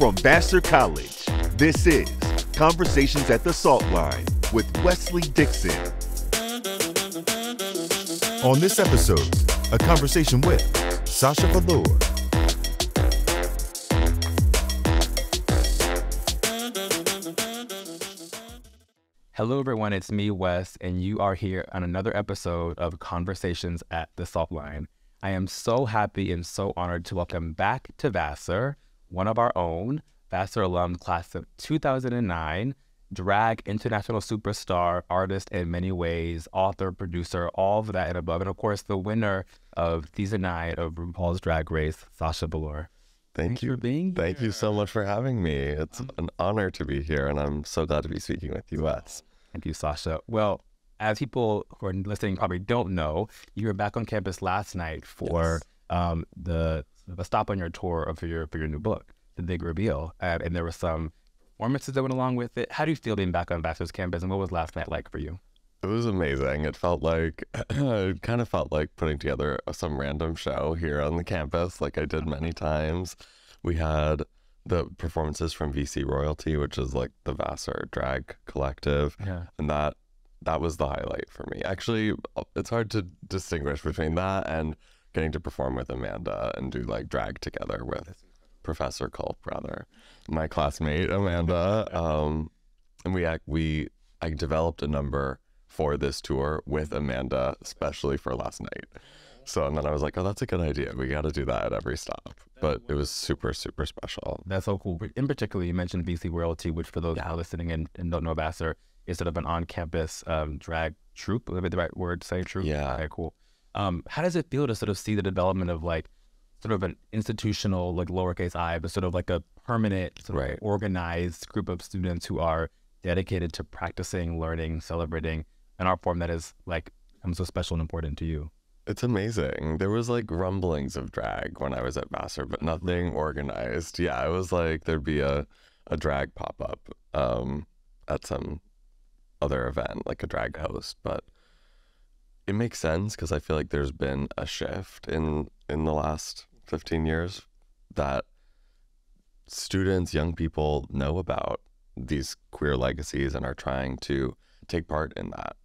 From Vassar College, this is Conversations at the Salt Line with Wesley Dixon. On this episode, a conversation with Sasha Velour. Hello, everyone. It's me, Wes, and you are here on another episode of Conversations at the Salt Line. I am so happy and so honored to welcome back to Vassar one of our own, Vassar alum, class of 2009, drag international superstar, artist in many ways, author, producer, all of that and above. And of course, the winner of season nine of RuPaul's Drag Race, Sasha Velour. Thank Thanks you. for being here. Thank you so much for having me. It's an honor to be here, and I'm so glad to be speaking with you, Wes. Thank you, Sasha. Well, as people who are listening probably don't know, you were back on campus last night for um, the the stop on your tour of your for your new book, The Big Reveal, uh, and there were some performances that went along with it. How do you feel being back on Vassar's campus, and what was last night like for you? It was amazing. It felt like, it kind of felt like putting together some random show here on the campus, like I did many times. We had the performances from VC Royalty, which is like the Vassar drag collective, Yeah. and that that was the highlight for me. Actually, it's hard to distinguish between that and getting to perform with Amanda and do like drag together with Professor Culp, rather, my classmate Amanda. Um, and we act, we I developed a number for this tour with Amanda, especially for last night. So and then I was like, oh, that's a good idea. We got to do that at every stop. But it was super super special. That's so cool. In particular, you mentioned VC Royalty, which for those who are listening and, and don't know Vassar, is sort of an on-campus um, drag troupe. Would that the right word to say troupe? Yeah. Okay, cool. Um, how does it feel to sort of see the development of like sort of an institutional, like lowercase i, but sort of like a permanent, sort of Right. organized group of students who are dedicated to practicing, learning, celebrating an art form that is like I'm so special and important to you? It's amazing. There was like rumblings of drag when I was at Vassar, but nothing organized. Yeah, it was like there'd be a, a drag pop up um, at some other event, like a drag host. But it makes sense because I feel like there's been a shift in in the last 15 years that students, young people know about these queer legacies and are trying to take part in that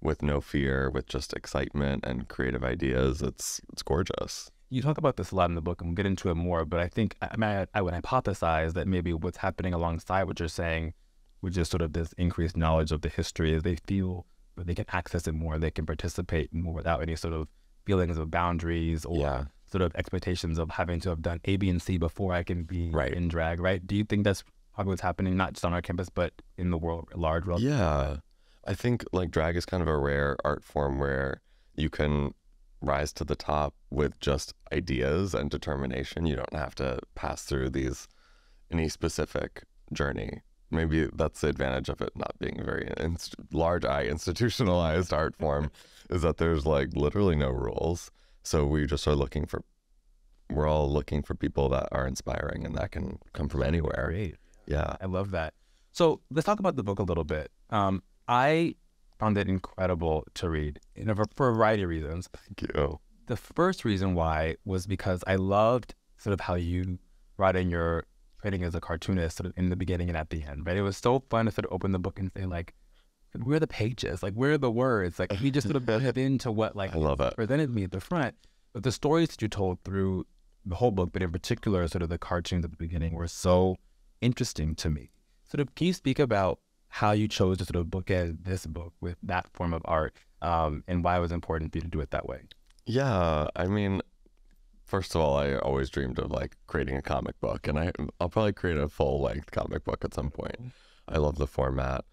with no fear, with just excitement and creative ideas. It's it's gorgeous. You talk about this a lot in the book, and we'll get into it more. But I think I, mean, I, I would hypothesize that maybe what's happening alongside what you're saying, which is sort of this increased knowledge of the history, is they feel they can access it more, they can participate more without any sort of feelings of boundaries or Yeah. sort of expectations of having to have done A, B, and C before I can be Right. in drag. Right? Do you think that's probably what's happening, not just on our campus, but in the world at large? Relative? Yeah. I think like drag is kind of a rare art form where you can rise to the top with just ideas and determination. You don't have to pass through these any specific journey. Maybe that's the advantage of it not being a very inst- large eye institutionalized art form is that there's like literally no rules. So we just are looking for we're all looking for people that are inspiring and that can come from anywhere. Great. Yeah. I love that. So let's talk about the book a little bit. Um, I found it incredible to read you know, for, for a variety of reasons. Thank you. The first reason why was because I loved sort of how you brought in your training as a cartoonist sort of in the beginning and at the end, But It was so fun to sort of open the book and say like, where are the pages? Like, where are the words? Like, we just sort of dive into what like I love it. presented me at the front. But the stories that you told through the whole book, but in particular, sort of the cartoons at the beginning, were so interesting to me. Sort of, can you speak about how you chose to sort of bookend this book with that form of art, um, and why it was important for you to do it that way? Yeah, I mean, first of all, I always dreamed of like creating a comic book, and I I'll probably create a full length comic book at some point. Mm-hmm. I love the format.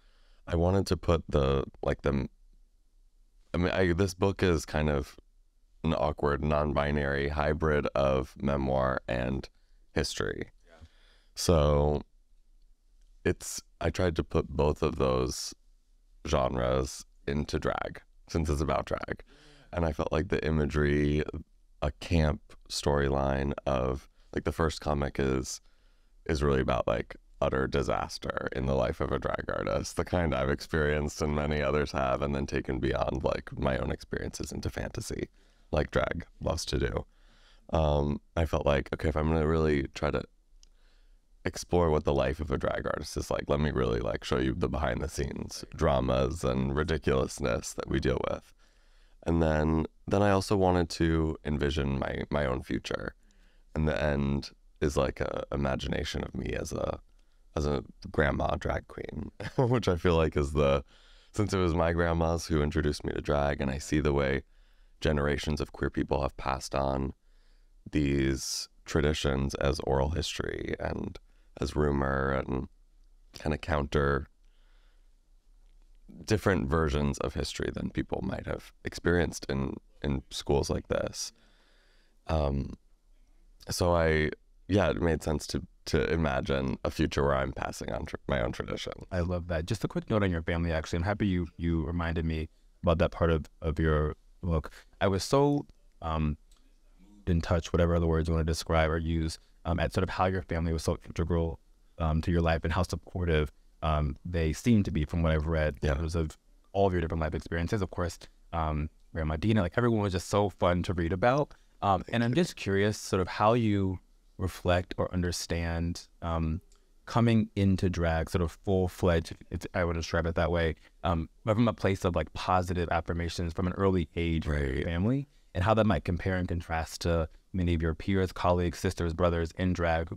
I wanted to put the like the. I mean, I, this book is kind of an awkward, non-binary hybrid of memoir and history. So, it's I tried to put both of those genres into drag since it's about drag. Mm-hmm. And I felt like the imagery, a camp storyline of like the first comic is is really about like utter disaster in the life of a drag artist, the kind I've experienced and many others have, and then taken beyond like my own experiences into fantasy, like drag loves to do. Um, I felt like, okay, if I'm gonna really try to explore what the life of a drag artist is like. Let me really like show you the behind the scenes dramas and ridiculousness that we deal with. And then then I also wanted to envision my my own future. And the end is like a imagination of me as a as a grandma drag queen, which I feel like is the since it was my grandmas who introduced me to drag and I see the way generations of queer people have passed on these traditions as oral history and as rumor and kind of counter different versions of history than people might have experienced in in schools like this. Um, so I, yeah, it made sense to to imagine a future where I'm passing on tr- my own tradition. I love that. Just a quick note on your family. Actually, I'm happy you you reminded me about that part of of your book. I was so um, in touch, whatever other words you want to describe or use, um, at sort of how your family was so integral um, to your life and how supportive um, they seem to be from what I've read Yeah. of all of your different life experiences. Of course, um, Grandma Dina, like everyone was just so fun to read about. Um, and I'm just curious, sort of how you reflect or understand um, coming into drag, sort of full fledged, if I would describe it that way, um, but from a place of like positive affirmations from an early age Right. family, and how that might compare and contrast to many of your peers, colleagues, sisters, brothers in drag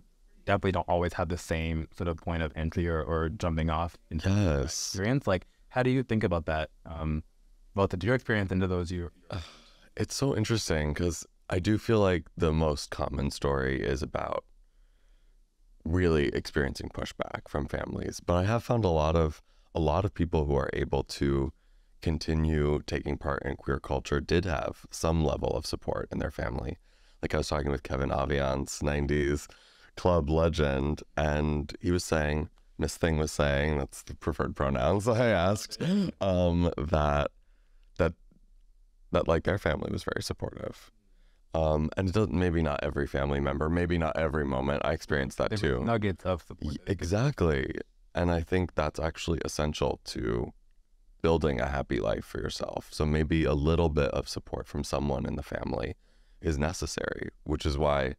definitely don't always have the same sort of point of entry or, or jumping off into Yes. experience. Like, how do you think about that? Um, both to your experience and to those you It's so interesting because I do feel like the most common story is about really experiencing pushback from families. But I have found a lot of a lot of people who are able to continue taking part in queer culture did have some level of support in their family. Like I was talking with Kevin Aviance, 90s club legend, and he was saying, Miss Thing was saying, that's the preferred pronouns I asked, um, that that that like their family was very supportive. Um, and it doesn't maybe not every family member, maybe not every moment. I experienced that too. nuggets of support. Exactly. And I think that's actually essential to building a happy life for yourself. So maybe a little bit of support from someone in the family is necessary, which is why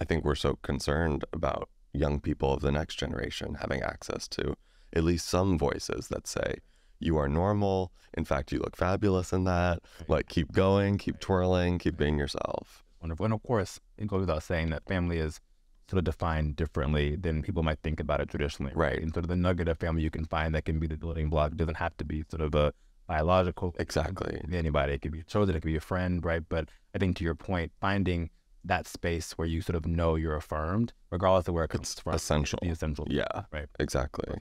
I think we're so concerned about young people of the next generation having access to at least some voices that say, you are normal. In fact, you look fabulous in that. Like, keep going, keep twirling, keep being yourself. wonderful. And of course, it goes without saying that family is sort of defined differently than people might think about it traditionally. Right. And sort of the nugget of family you can find that can be the building block doesn't have to be sort of a biological. Exactly. It could be Anybody. It could be chosen. It could be a friend, right? But I think to your point, finding that space where you sort of know you're affirmed, regardless of where it comes It's from, essential. the essential. Yeah, Right. exactly.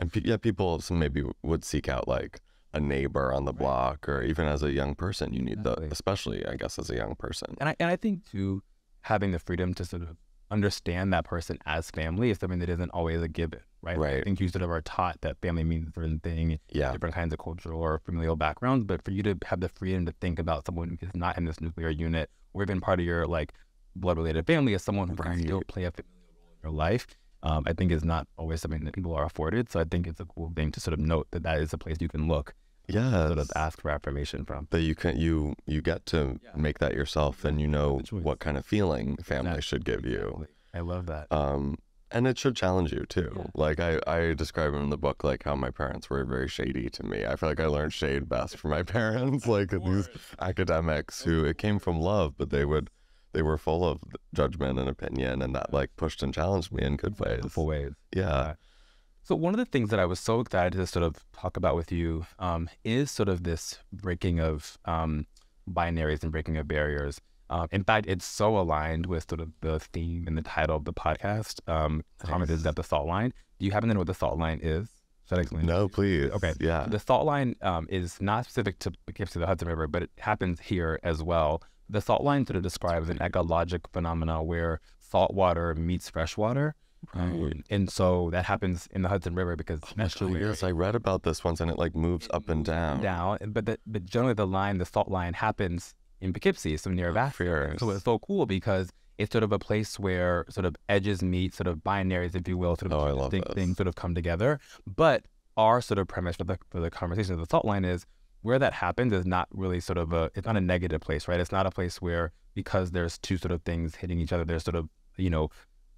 And pe- yeah, people some maybe would seek out like a neighbor on the block, or even as a young person, you need Exactly. the, especially I guess as a young person. And I and I think too, having the freedom to sort of understand that person as family is something that isn't always a given, right? Like, I think you sort of are taught that family means a certain thing, Yeah, different kinds of cultural or familial backgrounds, but for you to have the freedom to think about someone who is not in this nuclear unit or even part of your like blood related family as someone who can still play a familial role in your life. Um, I think is not always something that people are afforded. So I think it's a cool thing to sort of note that that is a place you can look, yeah. sort of ask for affirmation from. That you can you you get to Yeah. make that yourself, and you know what kind of feeling family Exactly. should give you. I love that. Um, and it should challenge you too. Yeah. Like I, I describe in the book like how my parents were very shady to me. I feel like I learned shade best from my parents, like these academics who it came from love, but they would they were full of judgment and opinion and that like pushed and challenged me in good ways. Beautiful ways. Yeah. So one of the things that I was so excited to sort of talk about with you um, is sort of this breaking of um, binaries and breaking of barriers. Um, in fact, it's so aligned with sort of the theme and the title of the podcast. Um, Comment is that the salt line. Do you happen to know what the salt line is? Should I explain? No, please. Okay. Yeah. The salt line um, is not specific to Poughkeepsie, the Hudson River, but it happens here as well. The salt line sort of describes an ecologic phenomena where salt water meets fresh water. Um, Right. and so that happens in the Hudson River because Oh God, yes, I read about this once and it like moves up and down. down. But the, but generally the line, the salt line, happens in Poughkeepsie, so near Vassar. So it's so cool because it's sort of a place where sort of edges meet, sort of binaries, if you will, sort of Oh, I love distinct things sort of come together. But our sort of premise for the for the conversation of the salt line is where that happens is not really sort of a it's not a negative place, right? It's not a place where because there's two sort of things hitting each other, there's sort of you know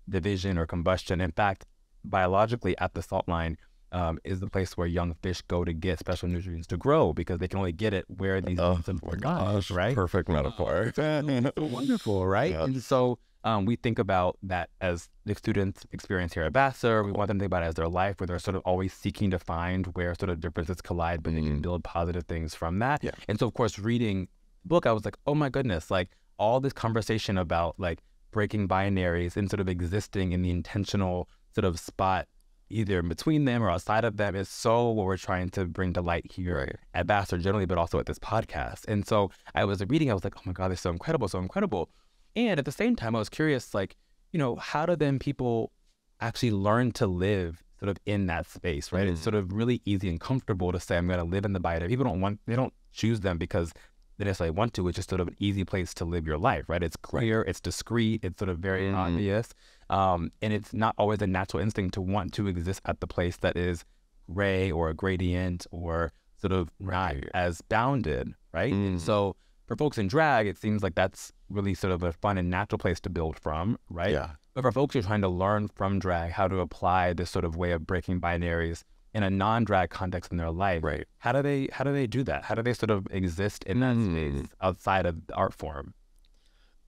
division or combustion. In fact, biologically, at the salt line um, is the place where young fish go to get special nutrients to grow because they can only get it where these Oh my are not, gosh! right? Perfect metaphor. wonderful, right? Yeah. And so um, we think about that as the students experience here at Vassar. We want them to think about it as their life, where they're sort of always seeking to find where sort of differences collide, but they can Mhm. build positive things from that. Yeah. And so, of course, reading the book, I was like, oh my goodness, like all this conversation about like breaking binaries and sort of existing in the intentional sort of spot either in between them or outside of them is so what we're trying to bring to light here Right. at Vassar generally, but also at this podcast. And so I was reading, I was like, oh my God, this is so incredible, so incredible. And at the same time, I was curious, like, you know, how do then people actually learn to live sort of in that space, right? It's Mhm. sort of really easy and comfortable to say, I'm going to live in the binary. People don't want, they don't choose them because they necessarily want to. It's just sort of an easy place to live your life, right? It's clear, it's discreet, it's sort of very Mhm. obvious. Um, and it's not always a natural instinct to want to exist at the place that is gray or a gradient or sort of not as bounded, right? And Mm. so for folks in drag, it seems like that's really sort of a fun and natural place to build from, right? Yeah. But for folks who are trying to learn from drag how to apply this sort of way of breaking binaries in a non-drag context in their life, Right. how do they how do they do that? How do they sort of exist in that Mm. space outside of the art form?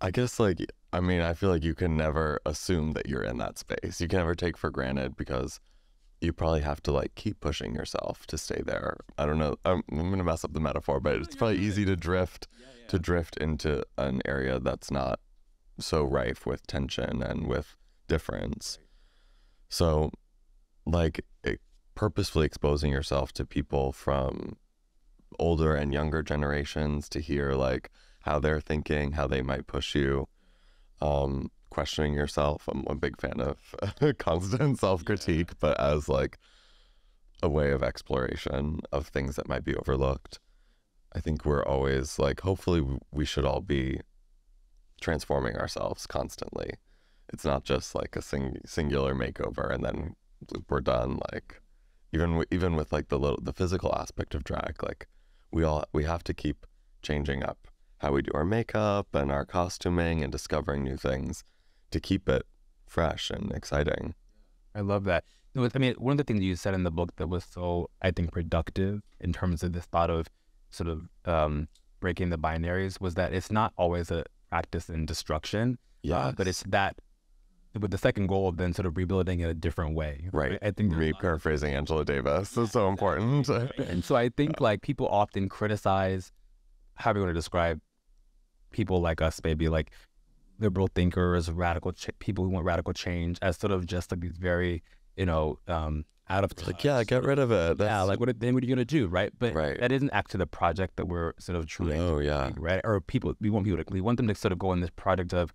I guess like I mean I feel like you can never assume that you're in that space. You can never take for granted because you probably have to like keep pushing yourself to stay there. I don't know. I'm, I'm gonna mess up the metaphor, but it's probably easy to drift to drift into an area that's not so rife with tension and with difference. So, like it, purposefully exposing yourself to people from older and younger generations to hear like how they're thinking, how they might push you, um, questioning yourself. I'm a big fan of constant self critique, but as like a way of exploration of things that might be overlooked. I think we're always like, hopefully, we should all be transforming ourselves constantly. It's not just like a sing- singular makeover and then we're done. Like, even w- even with like the little the physical aspect of drag, like we all we have to keep changing up how we do our makeup and our costuming and discovering new things to keep it fresh and exciting. I love that. I mean, one of the things you said in the book that was so, I think, productive in terms of this thought of sort of um, breaking the binaries was that it's not always a practice in destruction, Yeah, uh, but it's that with the second goal of then sort of rebuilding in a different way. right. I think there's a Re lot of- paraphrasing Angela Davis is so important. and so I think like people often criticize how you want to describe people like us, maybe like liberal thinkers, radical ch- people who want radical change as sort of just like these very, you know, um, out of touch. like, yeah, get rid of it. yeah, like what then what are you gonna do, right? But Right. that isn't actually the project that we're sort of trying Oh, yeah. right? Or people we want people to we want them to sort of go on this project of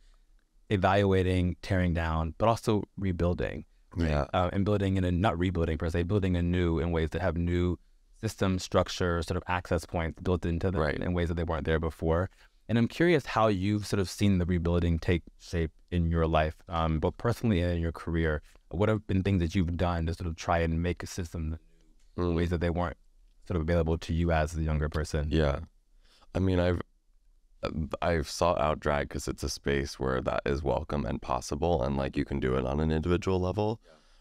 evaluating, tearing down, but also rebuilding yeah, uh, and building in a not rebuilding per se, building anew in ways that have new system structure, sort of access points built into them Right. in ways that they weren't there before. And I'm curious how you've sort of seen the rebuilding take shape in your life, um, both personally and in your career. What have been things that you've done to sort of try and make a system in Mm. ways that they weren't sort of available to you as a younger person? Yeah. I mean, I've I've sought out drag because it's a space where that is welcome and possible, and like you can do it on an individual level.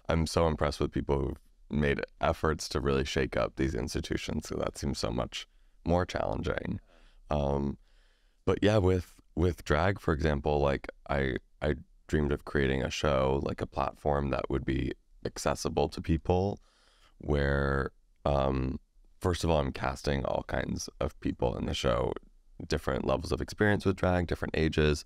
I'm so impressed with people who've made efforts to really shake up these institutions. So that seems so much more challenging. Um, but yeah, with with drag, for example, like I I dreamed of creating a show, like a platform that would be accessible to people, where um, first of all, I'm casting all kinds of people in the show, different levels of experience with drag, different ages,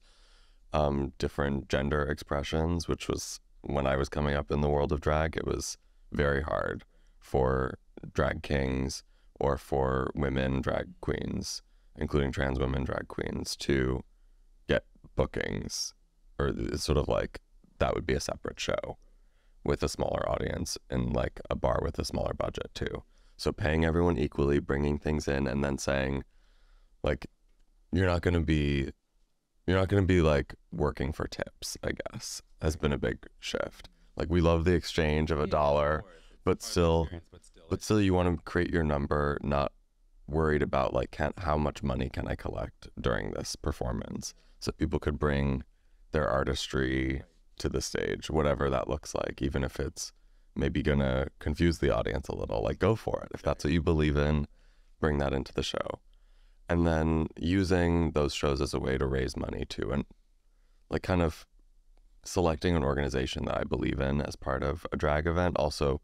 um, different gender expressions, which was when I was coming up in the world of drag, it was very hard for drag kings or for women drag queens, including trans women drag queens, to get bookings or it's sort of like that would be a separate show with a smaller audience and like a bar with a smaller budget too. So paying everyone equally, bringing things in, and then saying, like, you're not going to be, you're not going to be like working for tips. I guess has been a big shift. Like we love the exchange of a dollar, but still, but still, you want to create your number, not worried about like can how much money can I collect during this performance. So people could bring their artistry to the stage, whatever that looks like, even if it's maybe gonna confuse the audience a little. Like, go for it. If that's what you believe in, bring that into the show. And then using those shows as a way to raise money too, and like kind of selecting an organization that I believe in as part of a drag event also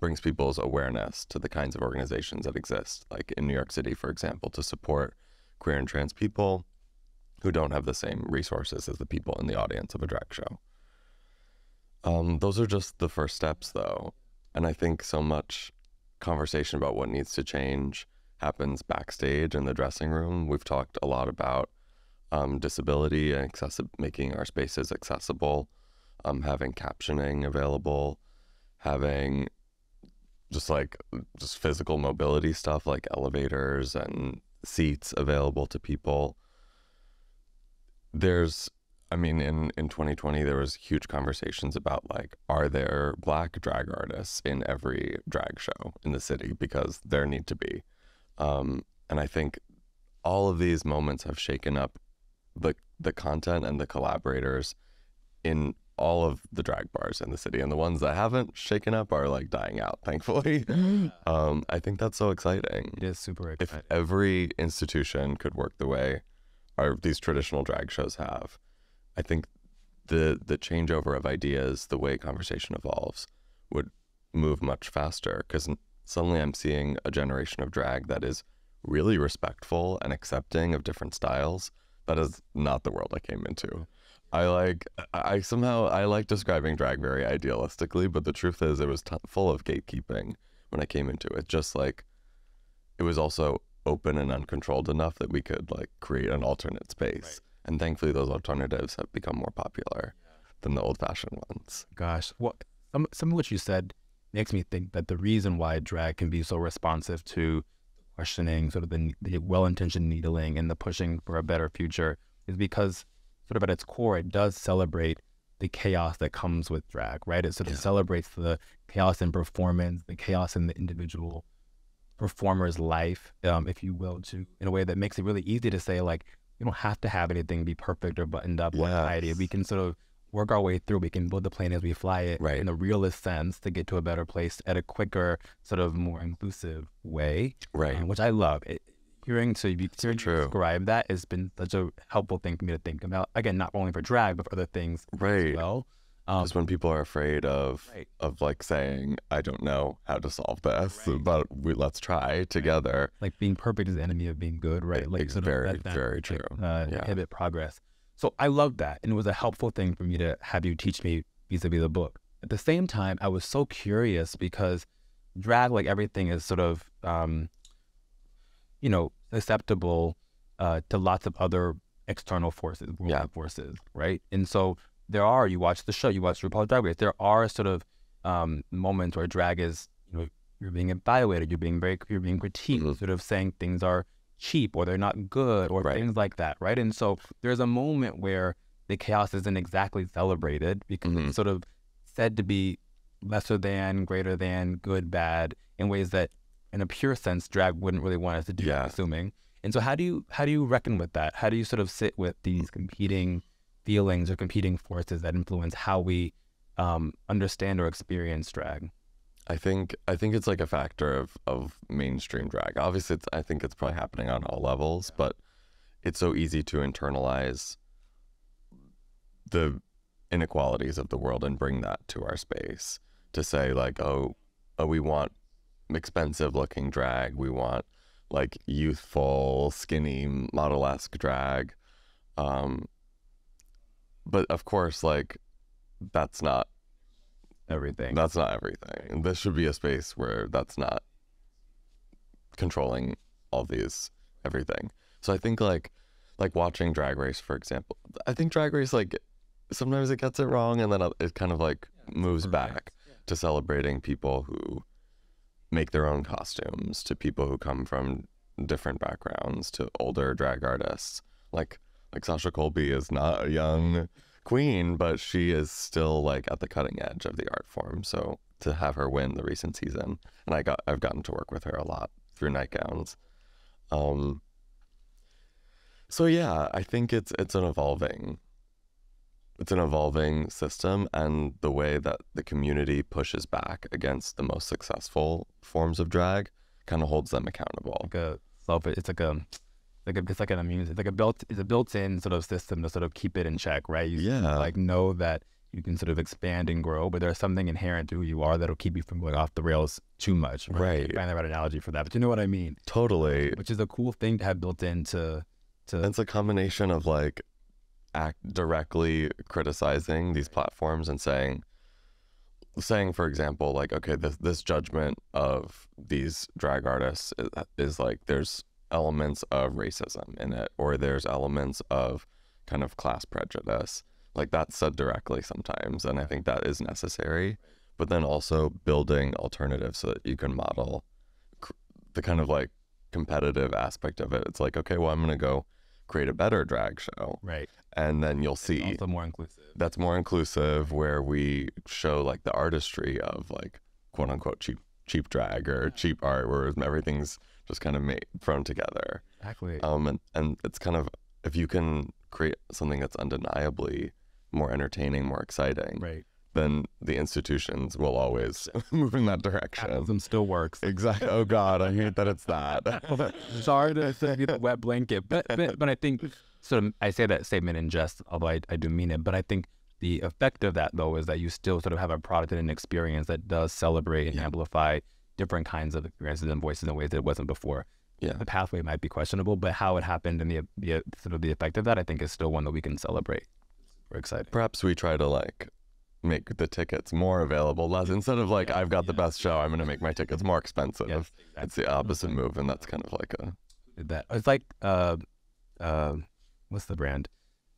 brings people's awareness to the kinds of organizations that exist, like in New York City, for example, to support queer and trans people who don't have the same resources as the people in the audience of a drag show. Um, those are just the first steps, though. And I think so much conversation about what needs to change happens backstage in the dressing room. We've talked a lot about um, disability and accessi- making our spaces accessible, um, having captioning available, having just like just physical mobility stuff like elevators and seats available to people. There's I mean in in 2020 there was huge conversations about like are there black drag artists in every drag show in the city because there need to be. Um, and I think all of these moments have shaken up the the content and the collaborators in all of the drag bars in the city, and the ones that haven't shaken up are like dying out. Thankfully, um, I think that's so exciting. It is super exciting. If every institution could work the way our these traditional drag shows have, I think the the changeover of ideas, the way conversation evolves, would move much faster. Because suddenly I'm seeing a generation of drag that is really respectful and accepting of different styles. That is not the world I came into. I like I somehow I like describing drag very idealistically, but the truth is it was t- full of gatekeeping when I came into it. Just like it was also open and uncontrolled enough that we could like create an alternate space. And thankfully, those alternatives have become more popular than the old-fashioned ones. Gosh, what some some of what you said makes me think that the reason why drag can be so responsive to questioning, sort of the, the well-intentioned needling and the pushing for a better future, is because sort of at its core, it does celebrate the chaos that comes with drag, right? It sort of Yeah. celebrates the chaos in performance, the chaos in the individual performer's life, um, if you will, to in a way that makes it really easy to say like you don't have to have anything be perfect or buttoned up or tidy. We can sort of work our way through. We can build the plane as we fly it Right. in the realest sense to get to a better place at a quicker, sort of more inclusive way, Right. uh, which I love. It, hearing so you true. describe that has been such a helpful thing for me to think about. Again, not only for drag but for other things Right. as well. Um, Just when people are afraid of Right. of like saying, "I don't know how to solve this, but we let's try together." like being perfect is the enemy of being good, right? It- Like it's sort very, of that, that, very like, true. uh, Yeah. inhibit progress. So I love that, and it was a helpful thing for me to have you teach me vis-a-vis the book. At the same time, I was so curious because drag, like everything, is sort of, um, you know, susceptible uh, to lots of other external forces, worldly Yeah. forces, right? And so there are. You watch the show, you watch RuPaul's Drag Race. There are sort of um, moments where drag is, you know, you're being evaluated, you're being very, you're being critiqued, Mhm. sort of saying things are cheap or they're not good or Right. things like that, right? And so there's a moment where the chaos isn't exactly celebrated because Mhm. it's sort of said to be lesser than, greater than, good, bad, in ways that, in a pure sense, drag wouldn't really want us to do. Yeah. assuming. And so how do you how do you reckon with that? How do you sort of sit with these competing feelings or competing forces that influence how we um, understand or experience drag? I think I think it's like a factor of of mainstream drag. Obviously, it's, I think it's probably happening on all levels, but it's so easy to internalize the inequalities of the world and bring that to our space to say like, oh, oh, we want expensive looking drag, we want like youthful, skinny, model esque drag, um, but of course, like that's not Everything. that's not everything. This should be a space where that's not controlling all these everything. So I think like like watching Drag Race, for example. I think Drag Race like sometimes it gets it wrong, and then it kind of like moves back to celebrating people who make their own costumes, to people who come from different backgrounds, to older drag artists. Like like Sasha Colby is not a young queen, but she is still like at the cutting edge of the art form. So to have her win the recent season, and I got I've gotten to work with her a lot through nightgowns. Um. So yeah, I think it's it's an evolving it's an evolving system, and the way that the community pushes back against the most successful forms of drag kind of holds them accountable. like a self. It's like a like a, it's like an immune. It's like a built. It's a built-in sort of system to sort of keep it in check, right? You Yeah. like know that you can sort of expand and grow, but there's something inherent to who you are that'll keep you from going off the rails too much. Right. Find the right analogy for that, but you know what I mean. Totally. Which is a cool thing to have built into to It's a combination of like act directly criticizing these platforms and saying saying for example like okay this this judgment of these drag artists is, is like there's elements of racism in it or there's elements of kind of class prejudice. Like that's said directly sometimes and i think that is necessary. But then also building alternatives so that you can model the kind of like competitive aspect of it. It's like okay well i'm going to go create a better drag show right. and then you'll see Also more inclusive. that's more inclusive where we show like the artistry of like quote unquote cheap cheap drag or cheap art where everything's just kind of made thrown together Exactly. um and, and it's kind of if you can create something that's undeniably more entertaining more exciting right. Then the institutions will always move in that direction Capitalism still works. exactly oh god i hate that it's that Sorry to say the wet blanket, but, but but I think sort of I say that statement in jest, although I, I do mean it. But I think the effect of that though is that you still sort of have a product and an experience that does celebrate and amplify different kinds of experiences and voices in ways that it wasn't before. yeah The pathway might be questionable, but how it happened and the, the sort of the effect of that, I think, is still one that we can celebrate. We're excited. perhaps we try to like make the tickets more available less instead of like i've got the best show i'm going to make my tickets more expensive Yes, it's the opposite move and that's kind of like a that. It's like uh, uh, what's the brand?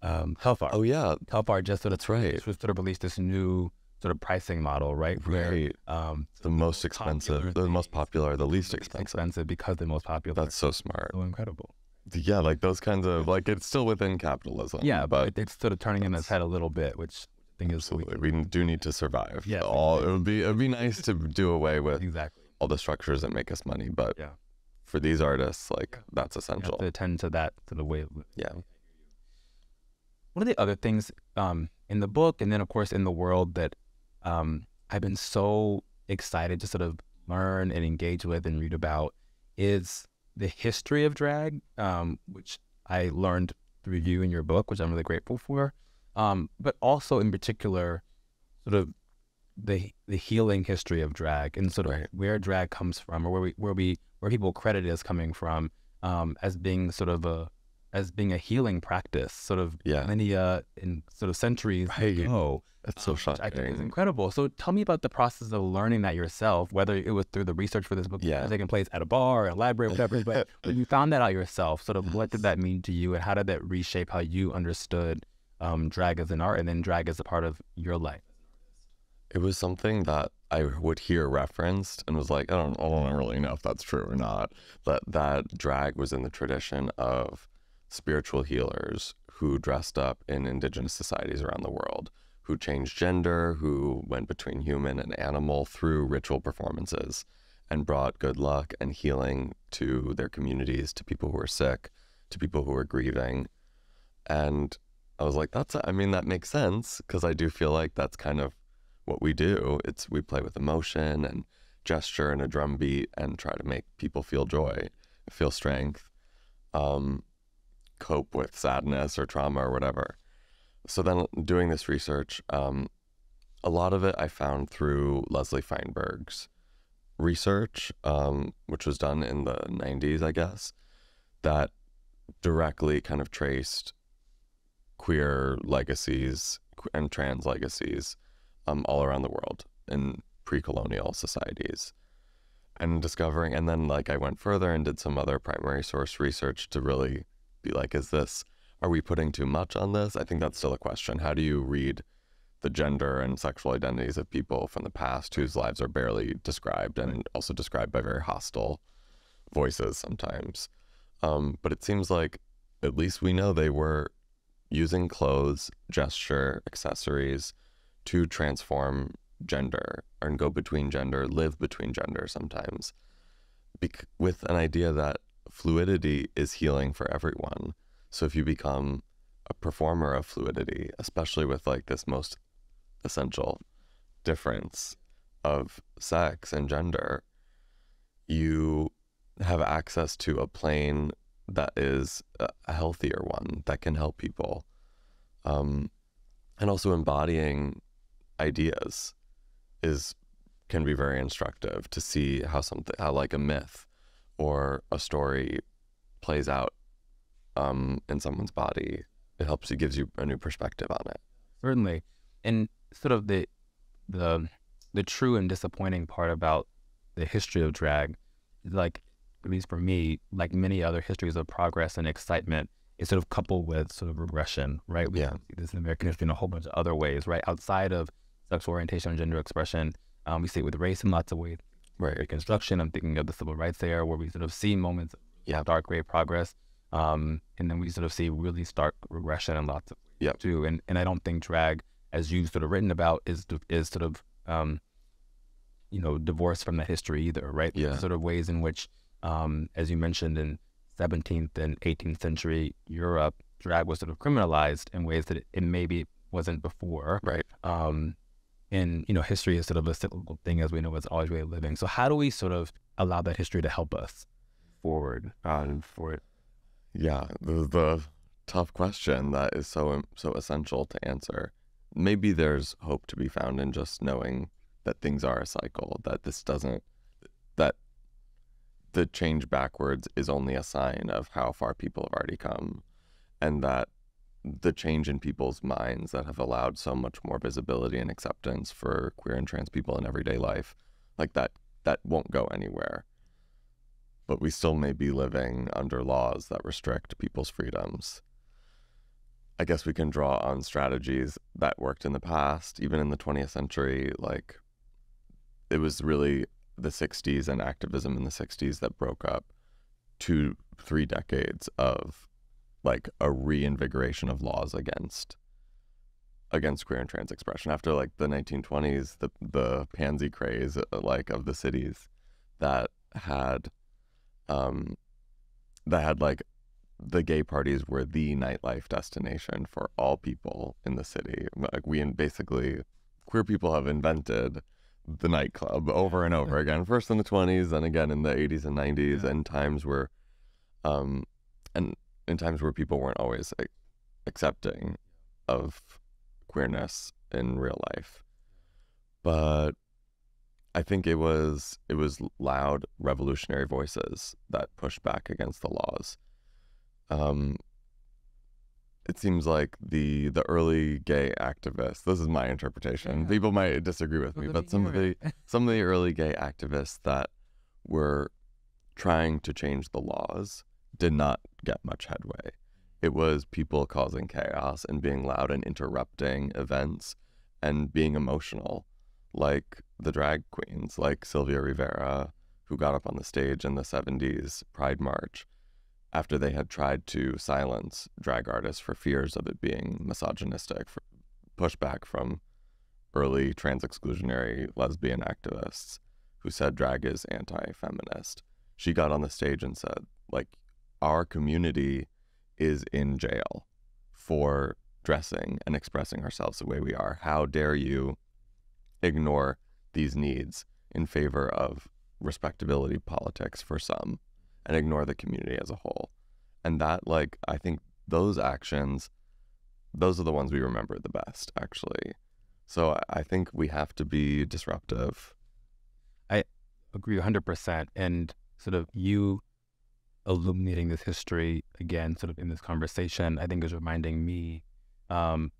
Um, Hellfire. oh yeah Hellfire just sort of that's right just sort of released this new sort of pricing model, right? Where right um, the most expensive the most popular the least expensive expensive because they're most popular. that's so smart so incredible. yeah like those kinds of like it's still within capitalism Yeah, but but it's sort of turning in its head a little bit, which I think is absolutely we do need to survive Yeah, all it would be it would be nice to do away with exactly. all the structures that make us money but Yeah. for these artists like that's You have essential to attend to that to the way. Yeah one of the other things um, in the book, and then of course in the world that um, I've been so excited to sort of learn and engage with and read about is the history of drag, um, which I learned through you in your book, which I'm really grateful for. Um, but also in particular, sort of the the healing history of drag and sort of Right. where drag comes from, or where we where we where people credit it as coming from, um, as being sort of a as being a healing practice, sort of Yeah. millennia in sort of centuries Right. ago. It's so um, which I think is incredible. So tell me about the process of learning that yourself, whether it was through the research for this book Yeah. taking place at a bar, a library, whatever. but when you found that out yourself, sort of what did that mean to you, and how did that reshape how you understood um, drag as an art, and then drag as a part of your life? It was something that I would hear referenced and was like, I don't, I don't really know if that's true or not. But that drag was in the tradition of spiritual healers who dressed up in indigenous societies around the world, who changed gender, who went between human and animal through ritual performances, and brought good luck and healing to their communities, to people who were sick, to people who were grieving, and I was like, that's, I mean, that makes sense because I do feel like that's kind of what we do. It's we play with emotion and gesture and a drum beat and try to make people feel joy, feel strength, um, cope with sadness or trauma or whatever. So then doing this research, um, a lot of it I found through Leslie Feinberg's research, um, which was done in the 90s, I guess, that directly kind of traced queer legacies and trans legacies um, all around the world in pre-colonial societies. And discovering and then like i went further and did some other primary source research to really be like is this are we putting too much on this? I think that's still a question. How do you read the gender and sexual identities of people from the past whose lives are barely described and also described by very hostile voices sometimes? Um, but it seems like at least we know they were using clothes gesture accessories to transform gender and go between gender, live between gender sometimes, bec- with an idea that fluidity is healing for everyone. So if you become a performer of fluidity, especially with like this most essential difference of sex and gender, you have access to a plane that is a healthier one that can help people. Um, and also embodying ideas is can be very instructive to see how something how like a myth or a story plays out um, in someone's body. It helps. It gives you a new perspective on it. Certainly, and sort of the the the true and disappointing part about the history of drag like at least for me, like many other histories of progress and excitement, is sort of coupled with sort of regression, right? We Yeah. see this in American history in a whole bunch of other ways, right? Outside of sexual orientation and gender expression, um, we see it with race in lots of ways. Right. Reconstruction, I'm thinking of the civil rights era, where we sort of see moments of Yeah. dark gray progress, um, and then we sort of see really stark regression in lots of ways Yep. too. And and I don't think drag, as you've sort of written about, is is sort of um, you know divorced from that history either, right? Yeah. Sort of ways in which, um, as you mentioned in 17th and 18th century Europe, drag was sort of criminalized in ways that it, it maybe wasn't before. Right. Um, and you know, history is sort of a cyclical thing, as we know, it's always really living. So how do we sort of allow that history to help us forward um, for it? Yeah, the, the tough question that is so so essential to answer. Maybe there's hope to be found in just knowing that things are a cycle. That this doesn't the change backwards is only a sign of how far people have already come, and that the change in people's minds that have allowed so much more visibility and acceptance for queer and trans people in everyday life, like that that won't go anywhere but we still may be living under laws that restrict people's freedoms. I guess we can draw on strategies that worked in the past, even in the 20th century. Like, it was really the 60s and activism in the 60s that broke up two, three decades of like a reinvigoration of laws against against queer and trans expression after like the 1920s the the pansy craze uh, like of the cities that had um, that had like the gay parties were the nightlife destination for all people in the city. Like we in basically queer people have invented the nightclub over and over again. First in the twenties, then again in the eighties and nineties, and times where, um, and in times where people weren't always like, accepting of queerness in real life. But I think it was it was loud revolutionary voices that pushed back against the laws. Um, it seems like the the early gay activists. This is my interpretation. Yeah. People might disagree with me, but some of the some of the early gay activists that were trying to change the laws did not get much headway. It was people causing chaos and being loud and interrupting events and being emotional, like the drag queens, like Sylvia Rivera, who got up on the stage in the 70s Pride March after they had tried to silence drag artists for fears of it being misogynistic, pushback from early trans exclusionary lesbian activists who said drag is anti feminist. She got on the stage and said, like, our community is in jail for dressing and expressing ourselves the way we are. How dare you ignore these needs in favor of respectability politics for some and ignore the community as a whole? And that, like, I think those actions, those are the ones we remember the best, actually. So I- think we have to be disruptive. I agree 100% and sort of you illuminating this history again sort of in this conversation i think is reminding me um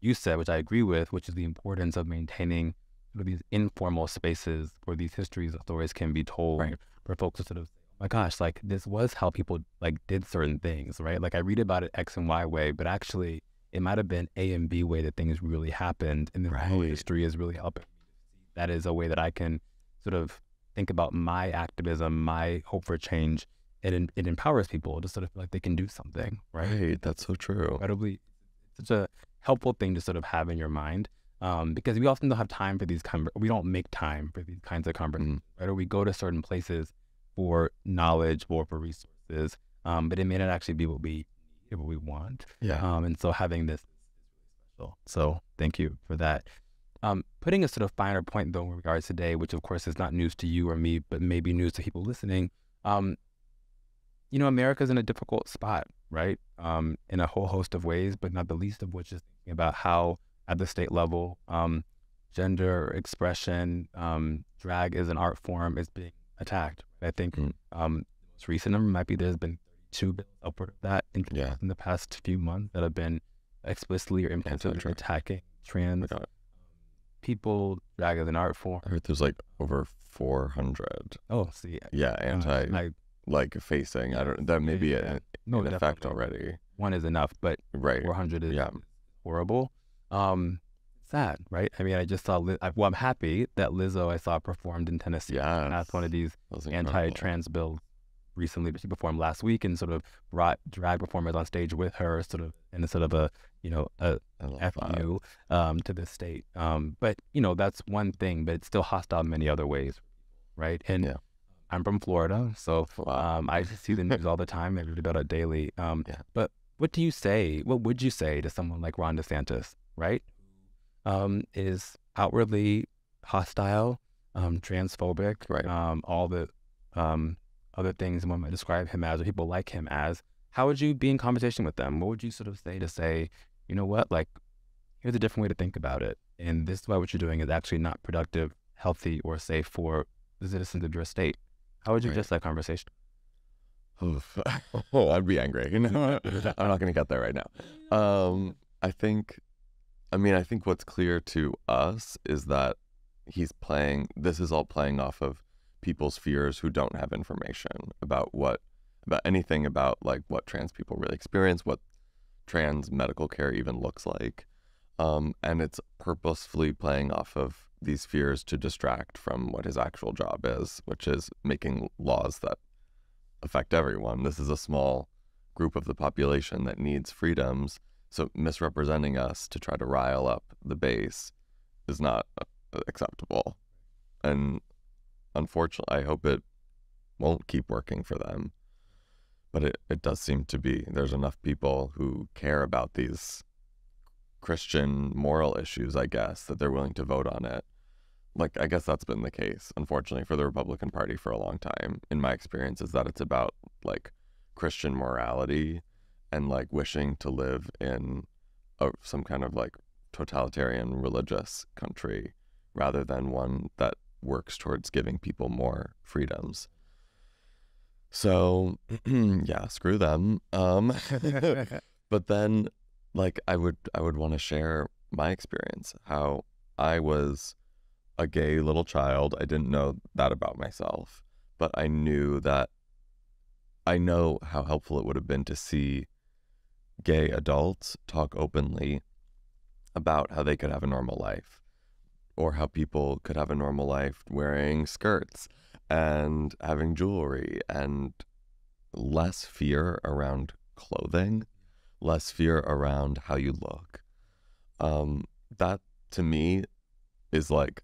you said which i agree with which is the importance of maintaining sort of these informal spaces where these histories of stories can be told Right. where folks are sort of my gosh like this was how people like did certain things right like i read about it x and y way but actually it might have been a and b way that things really happened and the Right. history is really helping that is a way that i can sort of think about my activism, my hope for change, it en- it empowers people to sort of feel like they can do something, right? Right. That's so true. Incredibly, such a helpful thing to sort of have in your mind, um, because we often don't have time for these kind. We don't make time for these kinds of conversations, right? Or we go to certain places for knowledge or for resources, um, but it may not actually be what we need. what we want. Yeah. Um, and so having this is really special. So thank you for that. Um, putting a sort of finer point though in regards to today, which of course is not news to you or me, but maybe news to people listening. Um, you know, America's in a difficult spot, right? Um, in a whole host of ways, but not the least of which is thinking about how at the state level, um, gender expression, um, drag as an art form is being attacked. I think Mm. um, the most recent number might be there's been two bills upward of that in, Yeah. in the past few months that have been explicitly or implicitly Anti-trans. attacking trans people, drag as an art form. I heard there's like over 400. Oh, see, Yeah, uh, anti I, like facing. I don't. That may be Yeah. in, no, in effect already. One is enough, but Right. 400 is Yeah. horrible. Um, sad, right? I mean, I just saw. Liz- I, well, I'm happy that Lizzo I saw performed in Tennessee. Yeah. That's one of these incredible. anti-trans bills recently, but she performed last week and sort of brought drag performers on stage with her, sort of in a sort of a you know a I love F you um, to this state. Um, but you know that's one thing, but it's still hostile in many other ways, right? And Yeah. I'm from Florida, so Wow. um, I see the news all the time. I read about it daily. Um, Yeah. But what do you say? What would you say to someone like Ron DeSantis, right? Um, is outwardly hostile, um, transphobic, Right. um, all the um, other things one might describe him as, or people like him as. How would you be in conversation with them? What would you sort of say to say, you know what, like, here's a different way to think about it, and this is why what you're doing is actually not productive, healthy, or safe for the citizens of your state. How would you Right. just that conversation? Oof. oh, I'd be angry. You know, I'm not going to get there right now. Um, I think, I mean, I think what's clear to us is that he's playing. This is all playing off of people's fears who don't have information about what, about anything about like what trans people really experience, what trans medical care even looks like, um, and it's purposefully playing off of these fears to distract from what his actual job is, which is making laws that affect everyone. This is a small group of the population that needs freedoms. So misrepresenting us to try to rile up the base is not uh, acceptable. And unfortunately, I hope it won't keep working for them. But it, it does seem to be. There's enough people who care about these Christian moral issues, I guess, that they're willing to vote on it like I guess that's been the case, unfortunately, for the Republican Party for a long time. In my experience, is that it's about like Christian morality and like wishing to live in a, some kind of like totalitarian religious country rather than one that works towards giving people more freedoms. So, yeah, screw them. Um, but then, like, I would I would want to share my experience, how I was a gay little child. I didn't know that about myself, but I knew that I know how helpful it would have been to see gay adults talk openly about how they could have a normal life or how people could have a normal life wearing skirts and having jewelry and less fear around clothing, less fear around how you look. Um, that to me is like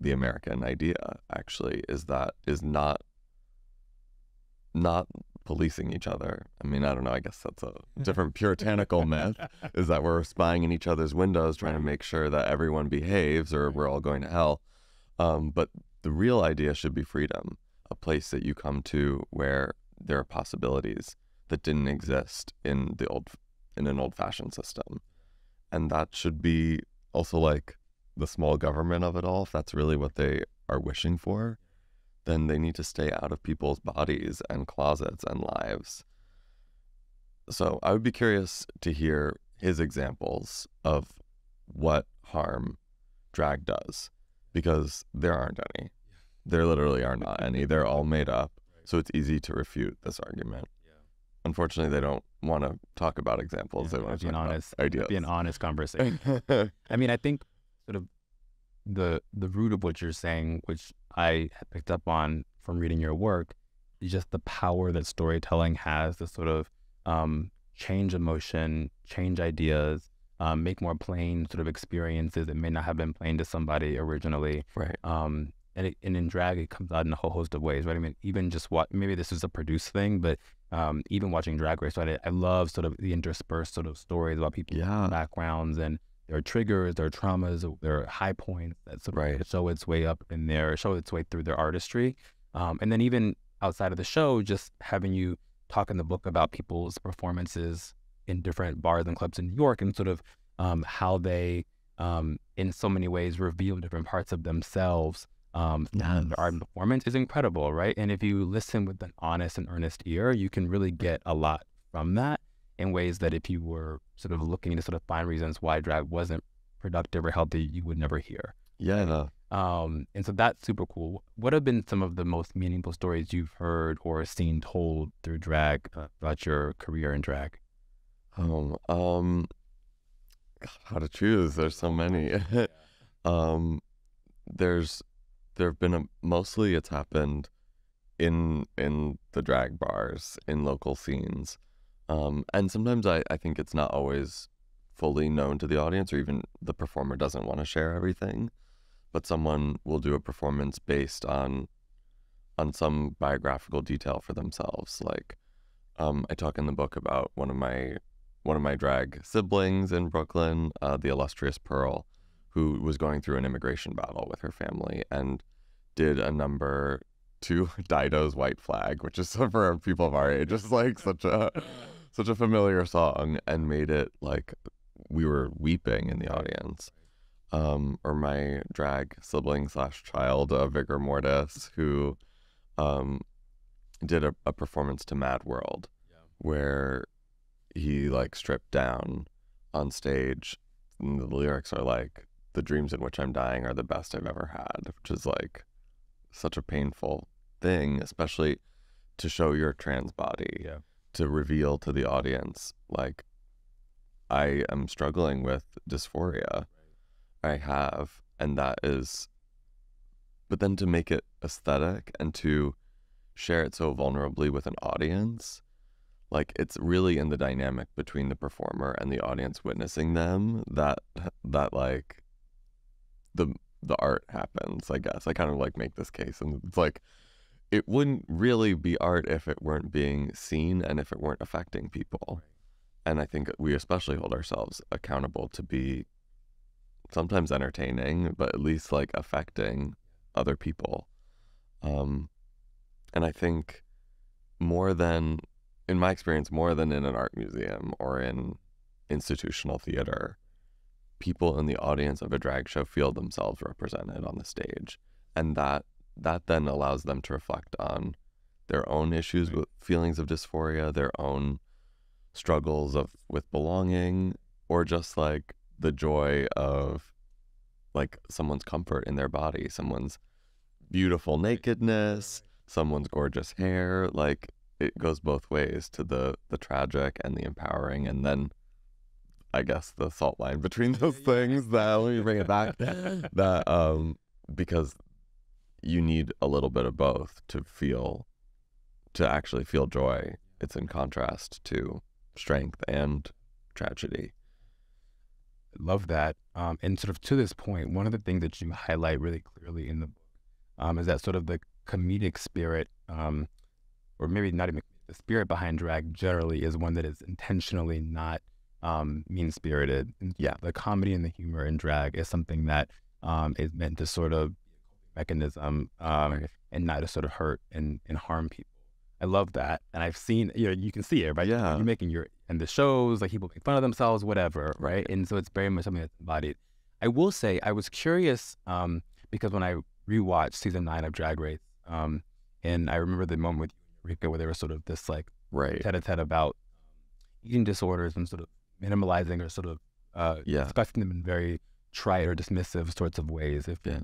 the American idea actually is that is not not policing each other. I mean, I don't know, I guess that's a different puritanical myth is that we're spying in each other's windows trying to make sure that everyone behaves or we're all going to hell. Um, but the real idea should be freedom, a place that you come to where there are possibilities that didn't exist in the old in an old-fashioned system. And that should be also like the small government of it all, if that's really what they are wishing for, then they need to stay out of people's bodies and closets and lives. So I would be curious to hear his examples of what harm drag does, because there aren't any. There literally are not any. They're all made up. So it's easy to refute this argument. Unfortunately, they don't want to talk about examples. they want to be an talk honest, about ideas. be an honest conversation. I mean, I think sort of the the root of what you're saying, which I picked up on from reading your work, is just the power that storytelling has to sort of um, change emotion, change ideas, um, make more plain sort of experiences that may not have been plain to somebody originally. right. Um, and, it, and in drag it comes out in a whole host of ways, right? I mean, even just what maybe this is a produced thing, but um, even watching Drag Race, right? I, I love sort of the interspersed sort of stories about people's Yeah. backgrounds and their triggers, their traumas, their high points that sort of Right. show its way up in there, show its way through their artistry, um, and then even outside of the show, just having you talk in the book about people's performances in different bars and clubs in New York and sort of um, how they, um, in so many ways, reveal different parts of themselves. Um, through Yes. their art and performance is incredible, right? And if you listen with an honest and earnest ear, you can really get a lot from that in ways that if you were sort of looking to sort of find reasons why drag wasn't productive or healthy, you would never hear. Yeah, no. Um, and so that's super cool. What have been some of the most meaningful stories you've heard or seen told through drag uh, about your career in drag? Um, um, how to choose? There's so many. um, there's there have been a mostly it's happened in in the drag bars in local scenes, um, and sometimes I I think it's not always fully known to the audience or even the performer doesn't want to share everything, but someone will do a performance based on on some biographical detail for themselves, like. Um, I talk in the book about one of my one of my drag siblings in Brooklyn, uh, the illustrious Pearl, who was going through an immigration battle with her family and did a number to Dido's White Flag, which is for people of our age, is like such a such a familiar song, and made it like we were weeping in the audience. Um, or my drag sibling slash child, uh, Vigor Mortis, who um, did a, a performance to Mad World, where he like stripped down on stage. And the lyrics are like, "The dreams in which I'm dying are the best I've ever had," which is like such a painful thing, especially to show your trans body, Yeah. To reveal to the audience like I am struggling with dysphoria. I have, and that is. But then to make it aesthetic and to share it so vulnerably with an audience, like it's really in the dynamic between the performer and the audience witnessing them that that like the the art happens. I guess I kind of like make this case, and it's like it wouldn't really be art if it weren't being seen and if it weren't affecting people. And I think we especially hold ourselves accountable to be sometimes entertaining, but at least like affecting other people. Um, and I think more than, in my experience, more than in an art museum or in institutional theater, people in the audience of a drag show feel themselves represented on the stage, and that that then allows them to reflect on their own issues with feelings of dysphoria, their own struggles of with belonging, or just like the joy of like someone's comfort in their body, someone's beautiful nakedness, someone's gorgeous hair. Like it goes both ways to the the tragic and the empowering, and then I guess the salt line between those things. That let me bring it back. that um because you need a little bit of both to feel to actually feel joy. It's in contrast to strength and tragedy. Love that. Um, and sort of to this point, one of the things that you highlight really clearly in the book um, is that sort of the comedic spirit, um, or maybe not even the spirit behind drag generally, is one that is intentionally not um, mean spirited. Yeah. The comedy and the humor in drag is something that um, is meant to sort of mechanism um, Right. and not to sort of hurt and, and harm people. I love that. And I've seen, you know, you can see it, right? Yeah. You're making your, and the shows, like people make fun of themselves, whatever, right? And so it's very much something that's embodied. I will say, I was curious um, because when I rewatched season nine of Drag Race, um, and I remember the moment with Eureka where there was sort of this like Right. tete a tete about eating disorders and sort of minimalizing or sort of uh, Yeah. discussing them in very trite or dismissive sorts of ways, if you Yeah.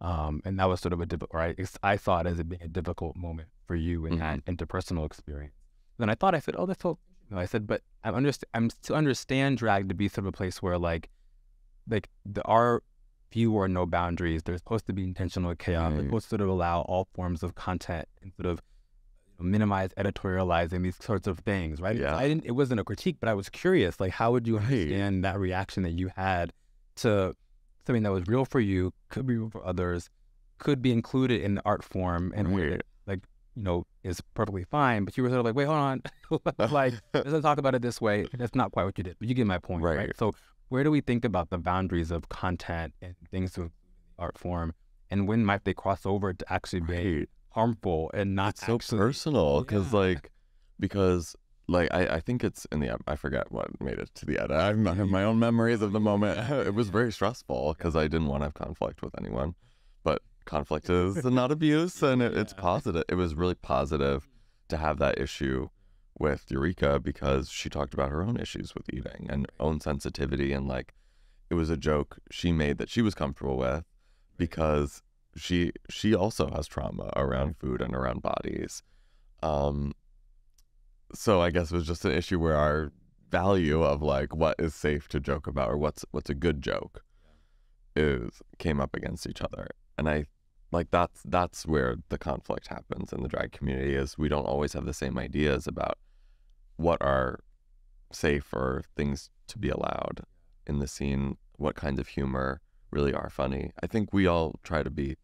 Um, and that was sort of a difficult, or I, I saw it as it being a difficult moment for you in that interpersonal experience. Then I thought, I said, oh, that's you know, I said, but I'm underst- I'm to understand drag to be sort of a place where like, like the our few or no boundaries. There's supposed to be intentional chaos. They're supposed to sort of allow all forms of content and sort of minimize editorializing these sorts of things, right? Yeah. I didn't. It wasn't a critique, but I was curious. Like, how would you Right. understand that reaction that you had to something that was real for you, could be real for others, could be included in the art form and mm-hmm. where like you know is perfectly fine. But you were sort of like, wait, hold on, like let's talk about it this way. That's not quite what you did, but you get my point, right? Right. So where do we think about the boundaries of content and things to art form, and when might they cross over to actually be harmful and not It's so personal because Yeah. like because like I, I think it's in the I forget what made it to the edit. I have I my own memories of the moment. It was very stressful because I didn't want to have conflict with anyone, but conflict is not abuse and it, it's positive. It was really positive to have that issue with Eureka because she talked about her own issues with eating and own sensitivity and like it was a joke she made that she was comfortable with because she she also has trauma around food and around bodies. Um so I guess it was just an issue where our value of like what is safe to joke about or what's what's a good joke is came up against each other. And I like that's that's where the conflict happens in the drag community is we don't always have the same ideas about what are safe or things to be allowed in the scene, what kinds of humor really are funny. I think we all try to be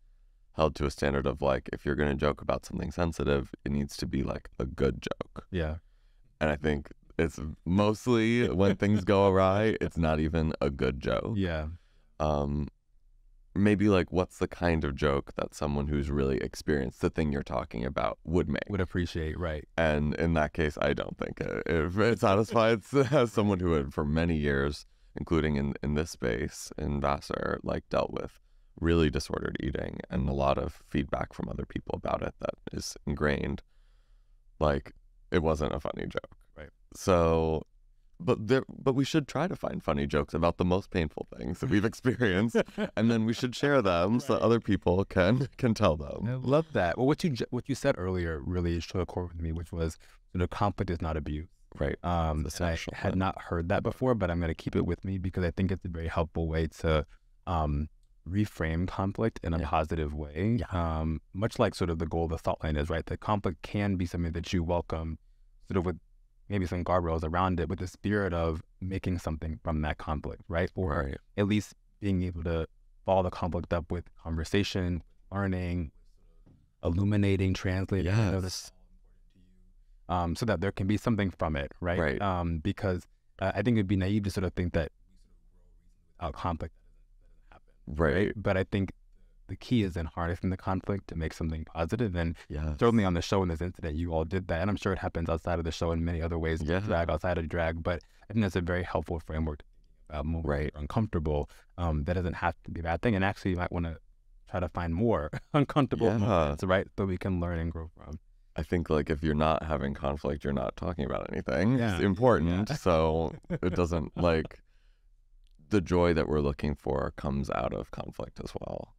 held to a standard of like if you're going to joke about something sensitive, it needs to be like a good joke. Yeah, And I think it's mostly when things go awry, it's not even a good joke. yeah, Um maybe like what's the kind of joke that someone who's really experienced the thing you're talking about would make. would appreciate, right? And in that case, I don't think it, it, it satisfies as someone who had for many years, including in, in this space in Vassar, like dealt with really disordered eating and a lot of feedback from other people about it that is ingrained. Like it wasn't a funny joke. Right. So but there but we should try to find funny jokes about the most painful things that we've experienced and then we should share them so that other people can can tell them. I love that. Well, what you what you said earlier really struck a chord with me, which was sort of conflict is not abuse. Right. Um, I had not heard that before, but I'm going to keep it with me because I think it's a very helpful way to um, reframe conflict in a Yeah. positive way. Um, much like sort of the goal of the salt line is, right? That conflict can be something that you welcome, sort of with maybe some guardrails around it, with the spirit of making something from that conflict, right? Or Right. at least being able to follow the conflict up with conversation, learning, illuminating, translating. I know this Yes. um, so that there can be something from it, right? Right. Um, because uh, I think it'd be naive to sort of think that without conflict that Right. But I think the key is in harnessing the conflict to make something positive. And Yeah. certainly on the show in this incident, you all did that, and I'm sure it happens outside of the show in many other ways, Yeah. drag outside of drag. But I think that's a very helpful framework about moments Right. uncomfortable. Um, that doesn't have to be a bad thing, and actually, you might want to try to find more uncomfortable Yeah. moments, right? So we can learn and grow from. I think like if you're not having conflict, you're not talking about anything. Yeah. It's important. Yeah. So it doesn't like the joy that we're looking for comes out of conflict as well.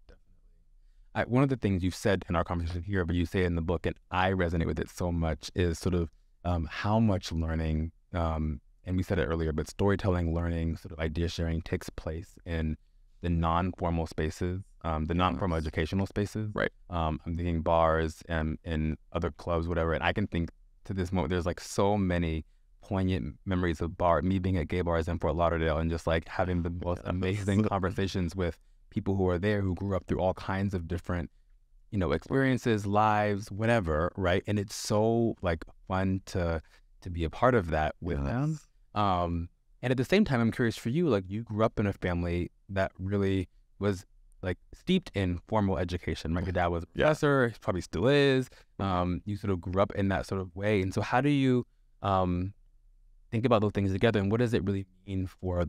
I, one of the things you've said in our conversation here, but you say it in the book, and I resonate with it so much, is sort of um, how much learning, um, and we said it earlier, but storytelling, learning, sort of idea sharing takes place in the non-formal spaces, um, the non-formal Yes. educational spaces. Right. Um, I'm thinking bars and and other clubs, whatever. And I can think to this moment, there's like so many poignant memories of bar, me being at gay bars in Fort Lauderdale, and just like having the most Yes. amazing conversations with people who are there who grew up through all kinds of different you know experiences lives whatever right? And it's so like fun to to be a part of that with them. um and at the same time i'm curious for you like you grew up in a family that really was like steeped in formal education right? Your dad was a Yeah. professor he probably still is. Um you sort of grew up in that sort of way. And so how do you um think about those things together and what does it really mean for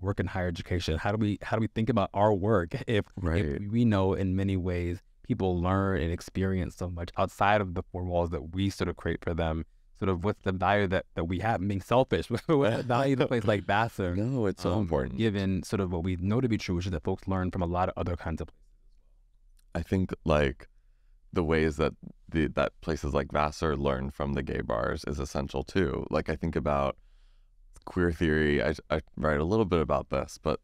work in higher education how do we how do we think about our work if Right. if we know in many ways people learn and experience so much outside of the four walls that we sort of create for them. Sort of what's the value that, that we have being selfish? what's the value of a place like Vassar? No, it's so um, important. Given sort of what we know to be true, which is that folks learn from a lot of other kinds of places. I think like the ways that the that places like Vassar learn from the gay bars is essential too. Like I think about queer theory. I, I write a little bit about this, but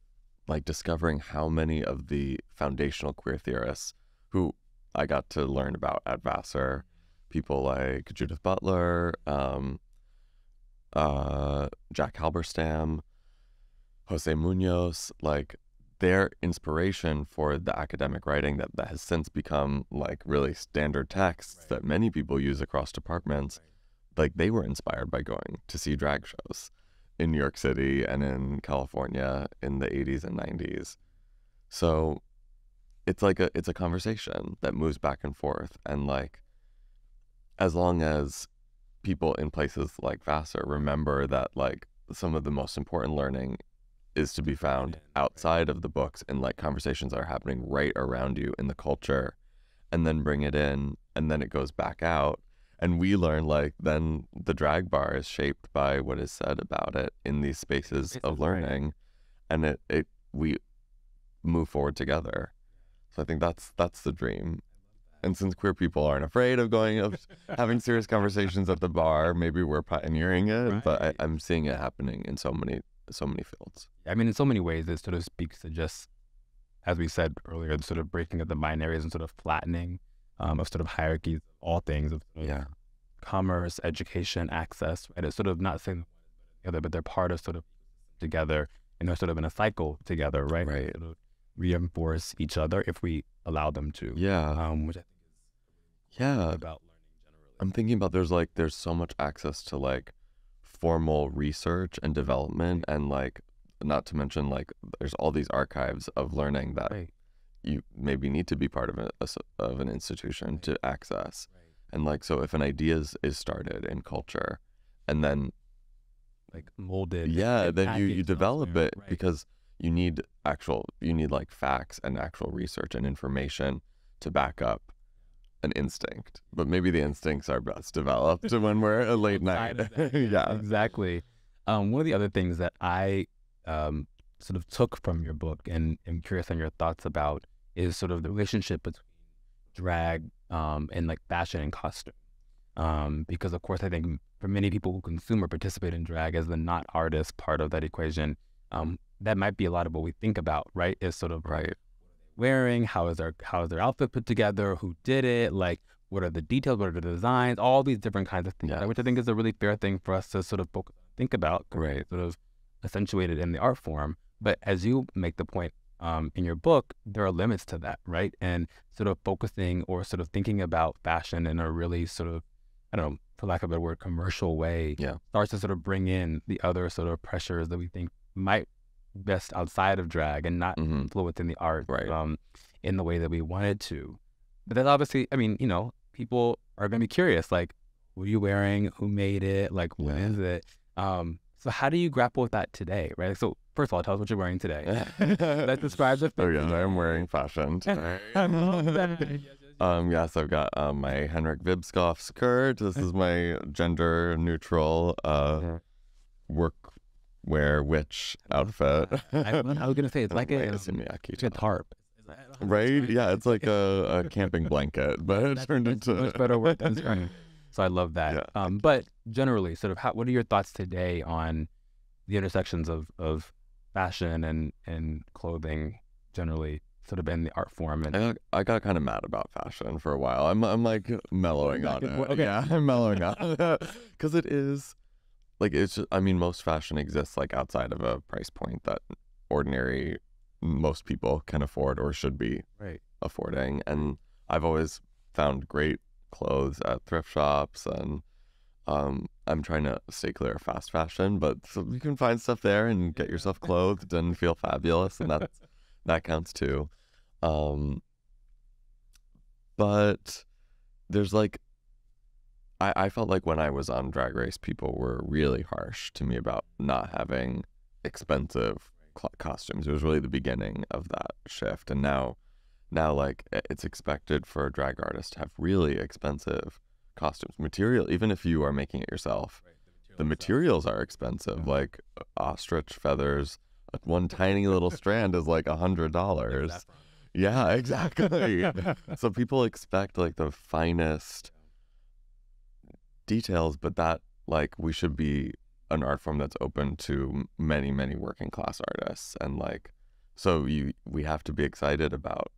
like discovering how many of the foundational queer theorists who I got to learn about at Vassar, people like Judith Butler, um, uh, Jack Halberstam, Jose Munoz, like their inspiration for the academic writing that, that has since become like really standard texts that many people use across departments, like they were inspired by going to see drag shows in New York City and in California in the 80s and 90s. So it's like a it's a conversation that moves back and forth and like as long as people in places like Vassar remember that like some of the most important learning is to be found outside of the books and like conversations that are happening right around you in the culture and then bring it in and then it goes back out. And we learn like then the drag bar is shaped by what is said about it in these spaces of learning and it, it we move forward together. So i think that's that's the dream. And since queer people aren't afraid of going of having serious conversations at the bar maybe we're pioneering it but I, i'm seeing it happening in so many so many fields I mean, in so many ways, it sort of speaks to just, as we said earlier, the sort of breaking of the binaries and sort of flattening um, of sort of hierarchies, of all things of sort of yeah commerce, education, access. Right? It's sort of not saying the other, but they're part of sort of together, and they're sort of in a cycle together, right? Right. Sort of reinforce each other if we allow them to. yeah Um, which I think is yeah about learning generally. I'm thinking about there's like there's so much access to like formal research and development and like not to mention like there's all these archives of learning that Right. you maybe need to be part of a, of an institution to access. And like so if an idea is, is started in culture and then Like molded. yeah, then you, you develop it right. because you need actual you need like facts and actual research and information to back up an instinct. But maybe the instincts are best developed when we're a late night. outside of that. yeah. exactly. Um, one of the other things that I um, sort of took from your book and am curious on your thoughts about is sort of the relationship between drag um, and like fashion and costume. Um, because of course, I think for many people who consume or participate in drag as the not artist part of that equation, um, that might be a lot of what we think about, right? Is sort of Right. Wearing, how is their how is their outfit put together, who did it, like what are the details, what are the designs, all these different kinds of things, Yeah. which I think is a really fair thing for us to sort of think about, Right. sort of accentuated in the art form. But as you make the point um, in your book, there are limits to that, right? And sort of focusing or sort of thinking about fashion in a really sort of, I don't know, for lack of a better word, commercial way, Yeah. starts to sort of bring in the other sort of pressures that we think might best outside of drag and not hmm in the art Right. um, in the way that we wanted to. But then obviously, I mean, you know, people are going to be curious, like, what are you wearing? Who made it? Like, what Yeah. is it? Um, so how do you grapple with that today, right? So first of all, tell us what you're wearing today. that describes describe the Oh yeah. I'm wearing fashion today. um, yes, I've got um, my Henrik Vibskov skirt. This is my gender neutral uh, work wear which outfit. I, I was going to say, it's like a, um, it's a tarp. Right? Yeah, it's like a, a camping blanket, but it turned into much better word than. So I love that. Yeah. Um, but generally, sort of, how, what are your thoughts today on the intersections of, of fashion and, and clothing generally, sort of in the art form? And I got, I got kind of mad about fashion for a while. I'm I'm like mellowing on it. Okay. Yeah, I'm mellowing on it because it is like it's. Just, I mean, most fashion exists like outside of a price point that ordinary most people can afford or should be right, affording. And I've always found great clothes at thrift shops and. Um, I'm trying to stay clear of fast fashion, but so you can find stuff there and get yourself clothed and feel fabulous, and that's that counts too. Um, but there's like, I, I felt like when I was on Drag Race, people were really harsh to me about not having expensive costumes. It was really the beginning of that shift, and now, now like it's expected for a drag artist to have really expensive costumes, material. Even if you are making it yourself, the materials are expensive. Like ostrich feathers, uh, one tiny little strand is like a hundred dollars. Yeah, exactly. so people expect like the finest details, but that like we should be an art form that's open to many, many working class artists, and like so you we have to be excited about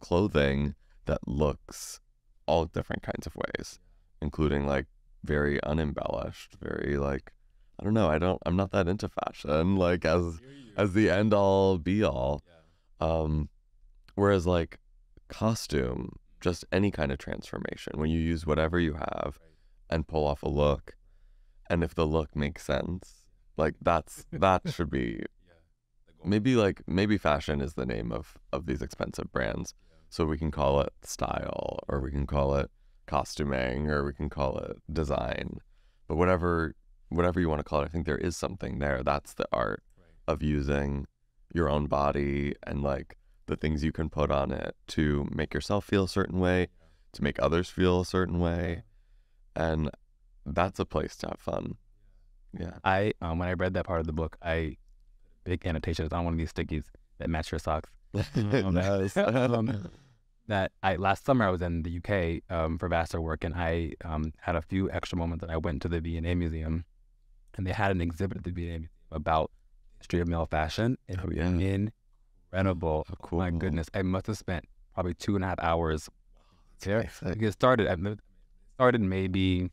clothing that looks all different kinds of ways, including like very unembellished, very like I don't know. I don't. I'm not that into fashion. Like as as the end all be all. Um, whereas like costume, just any kind of transformation, when you use whatever you have and pull off a look, and if the look makes sense, like that's that should be maybe like maybe fashion is the name of of these expensive brands, so we can call it style or we can call it costuming or we can call it design, but whatever whatever you want to call it, I think there is something there. That's the art of using your own body and like the things you can put on it to make yourself feel a certain way, to make others feel a certain way. And that's a place to have fun. Yeah. I um, when I read that part of the book, I big annotations on one of these stickies that match your socks. Um, Nice. um, that I last summer I was in the UK um, for Vassar work, and I um, had a few extra moments. And I went to the V&A Museum, and they had an exhibit at the V&A Museum about history of male fashion. Oh, it was yeah. incredible. Oh, my goodness, I must have spent probably two and a half hours there. It started. I started maybe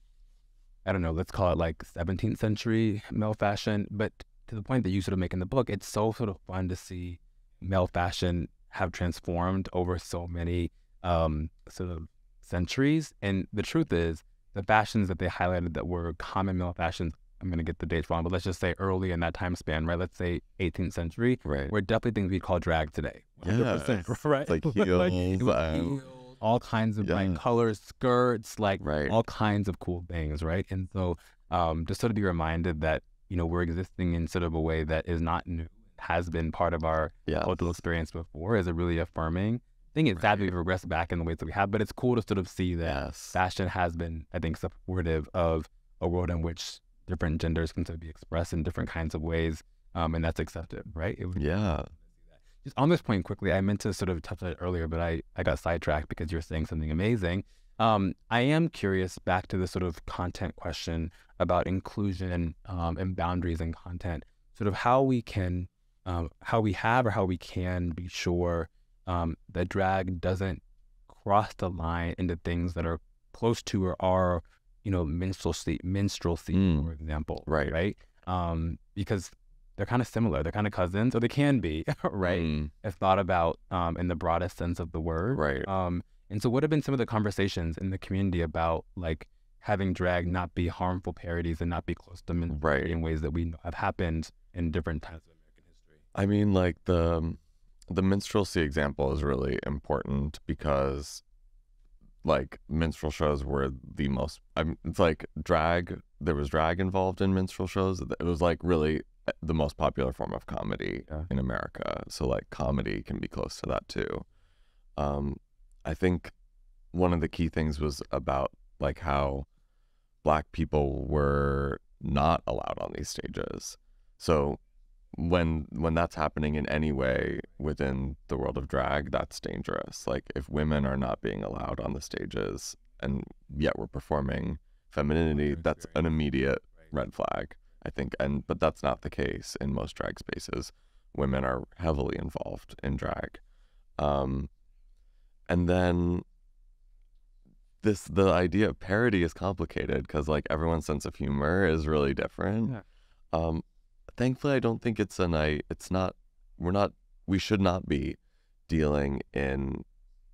I don't know. Let's call it like 17th century male fashion. But to the point that you sort of make in the book, it's so sort of fun to see male fashion have transformed over so many um, sort of centuries. And the truth is, the fashions that they highlighted that were common male fashions. I'm going to get the dates wrong, but let's just say early in that time span, right? Let's say 18th century, Right. were definitely things we'd call drag today. 100%, Yes. right? It's like heels and- heels, all kinds of bright Yeah. colors, skirts, like Right. all kinds of cool things, right? And so, um, just sort of be reminded that you know we're existing in sort of a way that is not new, has been part of our Yeah. cultural experience before, is a really affirming thing. It's sad that we've regressed back in the ways that we have, but it's cool to sort of see that Yes. fashion has been, I think, supportive of a world in which different genders can sort of be expressed in different kinds of ways, um, and that's accepted, right? It would Yeah. Just on this point quickly, I meant to sort of touch on it earlier, but I, I got sidetracked because you were saying something amazing. Um, I am curious back to the sort of content question about inclusion um, and boundaries in content, sort of how we can, um, how we have or how we can be sure um, that drag doesn't cross the line into things that are close to or are, you know, minstrelsy, minstrelsy, Mm. for example. Right. Right. Um, because they're kind of similar. They're kind of cousins, or they can be, right? Mm, If thought about um, in the broadest sense of the word. right. Um, and so, what have been some of the conversations in the community about like having drag not be harmful parodies and not be close to men Right. in ways that we know have happened in different times of American history? I mean, like the the minstrelsy example is really important because, like, minstrel shows were the most. I'm. It's like drag. There was drag involved in minstrel shows. It was like really the most popular form of comedy Yeah. in America. So like comedy can be close to that too. Um, I think one of the key things was about like how black people were not allowed on these stages. So when when that's happening in any way within the world of drag, that's dangerous. Like if women are not being allowed on the stages and yet we're performing femininity, that's an immediate red flag, I think. And but that's not the case in most drag spaces. Women are heavily involved in drag. Um and then this the idea of parody is complicated because like everyone's sense of humor is really different. Yeah. Um, thankfully, I don't think it's a I. It's not. We're not. We should not be dealing in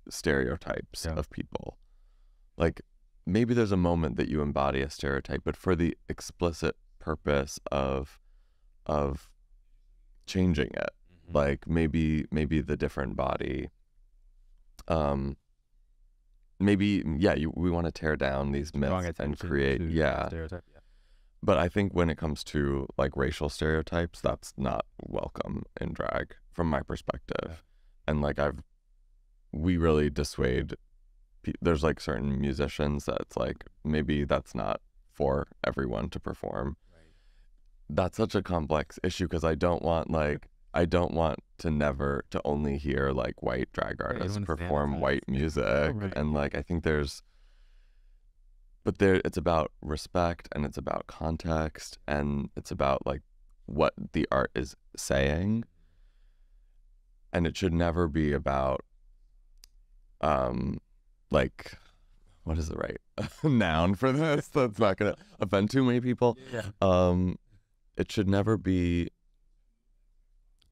stereotypes Yeah. of people. Like maybe there's a moment that you embody a stereotype, but for the explicit purpose of of changing it like maybe maybe the different body um maybe yeah you, we want to tear down these myths and create to yeah stereotype. Yeah. but i think when it comes to like racial stereotypes that's not welcome in drag from my perspective Yeah. and like i've we really dissuade there's like certain musicians that it's like maybe that's not for everyone to perform that's such a complex issue because I don't want like I don't want to never to only hear like white drag artists wanna perform white music. Right. and like I think there's but there it's about respect and it's about context and it's about like what the art is saying. And it should never be about um like what is the right noun for this? That's not gonna offend too many people. Yeah. um it should never be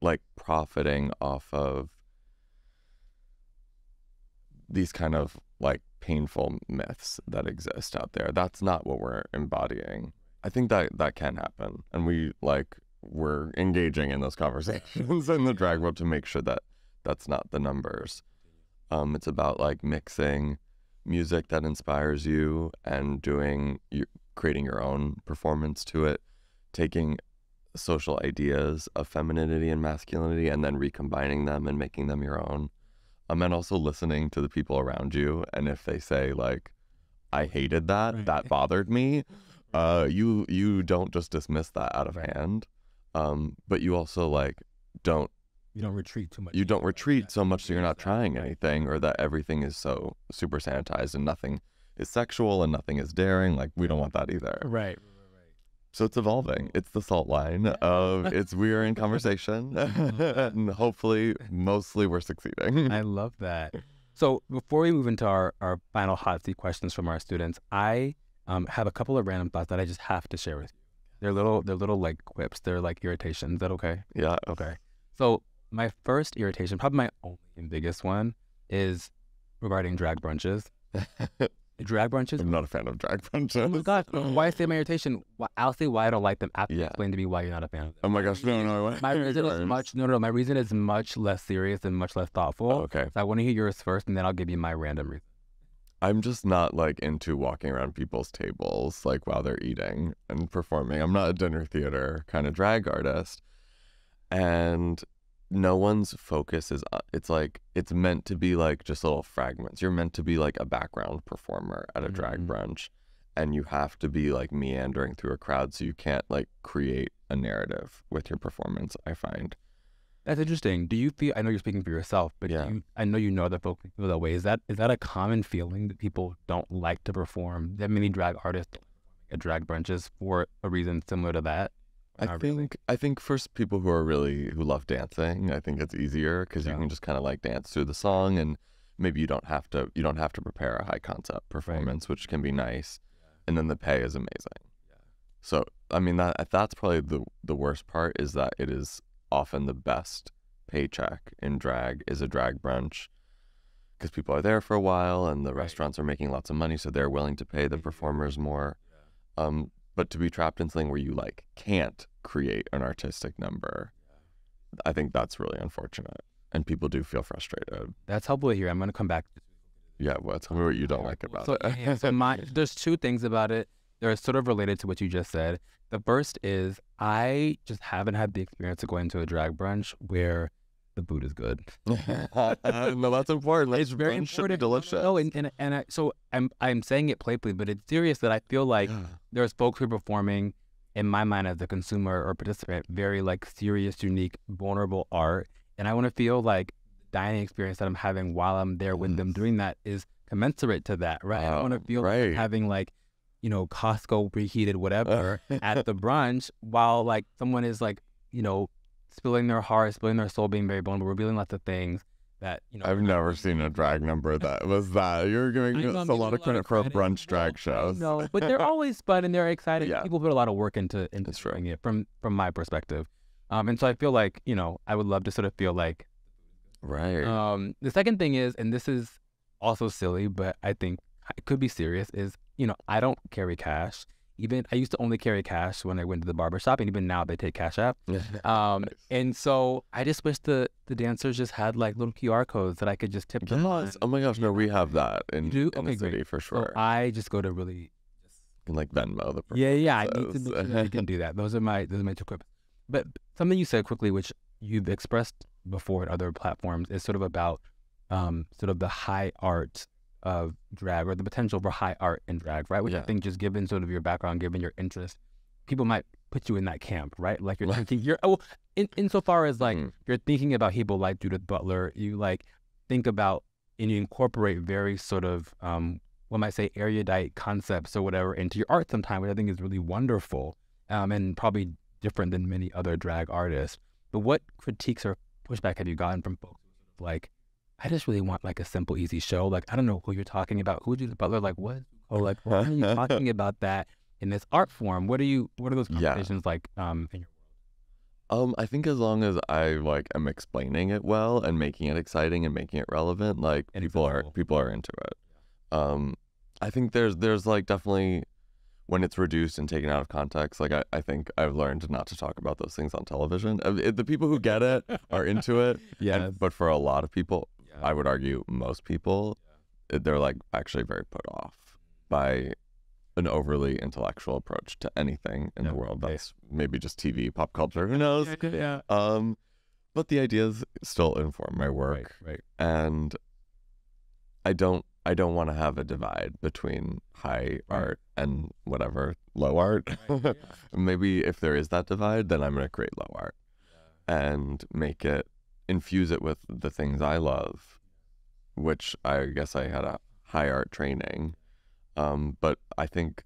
like profiting off of these kind of like painful myths that exist out there. That's not what we're embodying. I think that that can happen, and we like we're engaging in those conversations in the drag world to make sure that that's not the numbers. Um, it's about like mixing music that inspires you and doing you creating your own performance to it, taking social ideas of femininity and masculinity and then recombining them and making them your own. Um, and also listening to the people around you. And if they say like, I hated that, Right. that bothered me, uh, you you don't just dismiss that out of hand. Um, but you also like don't You don't retreat too much. you don't retreat so much so you're not trying anything or that everything is so super sanitized and nothing is sexual and nothing is daring. Like we don't want that either. Right. So it's evolving. It's the salt line of it's we are in conversation, and hopefully, mostly we're succeeding. I love that. So before we move into our, our final hot seat questions from our students, I um, have a couple of random thoughts that I just have to share with you. They're little, they're little like quips. They're like irritations. Is that okay? Yeah. Okay. So my first irritation, probably my only and biggest one, is regarding drag brunches. drag brunches. I'm not a fan of drag brunches. Oh my god! Why say my irritation? Why, I'll say why I don't like them. After you Yeah. explain to me why you're not a fan of them. Oh my gosh, no, no. My reason is much no, no. My reason is much less serious and much less thoughtful. Okay. So I want to hear yours first, and then I'll give you my random reason. I'm just not like into walking around people's tables like while they're eating and performing. I'm not a dinner theater kind of drag artist. And no one's focus is uh, it's like it's meant to be like just little fragments. You're meant to be like a background performer at a drag Mhm. brunch and you have to be like meandering through a crowd so you can't like create a narrative with your performance, I find. That's interesting. Do you feel? I know you're speaking for yourself, but Yeah. do you, I know you know that folks feel that way. Is that is that a common feeling that people don't like to perform? That many drag artists at drag brunches for a reason similar to that. I think I think for people who are really who love dancing, I think it's easier because Yeah. you can just kind of like dance through the song, and maybe you don't have to you don't have to prepare a high concept performance, which can be nice, and then the pay is amazing. So I mean that that's probably the the worst part is that it is often the best paycheck in drag is a drag brunch because people are there for a while and the Right. restaurants are making lots of money, so they're willing to pay the performers more. Um, but to be trapped in something where you like can't create an artistic number, I think that's really unfortunate, and people do feel frustrated. That's helpful to hear. I'm gonna come back. Yeah, well, tell me what you don't like about so, it. yeah, so my there's two things about it. They're sort of related to what you just said. The first is I just haven't had the experience of going to a drag brunch where the food is good. no, that's important. It's very Brunch should be important. delicious. No, and and, and I, so I'm I'm saying it playfully, but it's serious that I feel like Yeah. there's folks who are performing in my mind as a consumer or participant very like serious unique vulnerable art and i want to feel like the dining experience that i'm having while i'm there with them doing that is commensurate to that right i want to uh, Wow, feel like having like you know costco reheated whatever at the brunch while like someone is like you know spilling their heart spilling their soul being very vulnerable revealing lots of things that you know I've never seen a drag number that was that. You're giving I us I'm a lot of credit for a brunch drag show. No, but they're always fun and they're exciting. Yeah. People put a lot of work into into That's doing it from from my perspective. Um, and so I feel like you know I would love to sort of feel like Right. um the second thing is, and this is also silly, but I think it could be serious. Is you know I don't carry cash. Even I used to only carry cash when I went to the barber shop, and even now they take Cash App. Um, and so I just wish the the dancers just had like little QR codes that I could just tip them. Yes. Oh my gosh, no, we have that in, do? in Okay, the city great. for So sure. I just go to really can like Venmo the Yeah, yeah, I need to make sure I can do that. Those are my those are my two quips. But something you said quickly, which you've expressed before at other platforms, is sort of about um, sort of the high art of drag or the potential for high art in drag, right? Which I think just given sort of your background, given your interest, people might put you in that camp, right? Like you're thinking you're oh in insofar as like Mhm. you're thinking about people like Judith Butler, you like think about and you incorporate very sort of um one might say erudite concepts or whatever into your art sometime, which I think is really wonderful. Um and probably different than many other drag artists. But what critiques or pushback have you gotten from folks who sort of like, I just really want like a simple, easy show. Like I don't know who you're talking about. Who Judith Butler? Like what? Oh, like why are you talking about that? in this art form. What are you? What are those Yeah. conversations like? Um, in your Um, I think as long as I like am explaining it well and making it exciting and making it relevant, like And people are people are into it. Um, I think there's there's like definitely when it's reduced and taken out of context, like I, I think I've learned not to talk about those things on television. Uh, it- the people who get it are into it, yeah, but for a lot of people, yeah. I would argue most people, they're like actually very put off by an overly intellectual approach to anything in Yeah, the world. That's maybe just TV, pop culture, who knows? yeah. Um, but the ideas still inform my work, right. and I don't I don't want to have a divide between high Right. art and whatever low art. Right, Maybe if there is that divide, then I'm gonna create low art and make it infuse it with the things I love, which I guess I had a high art training. Um, but I think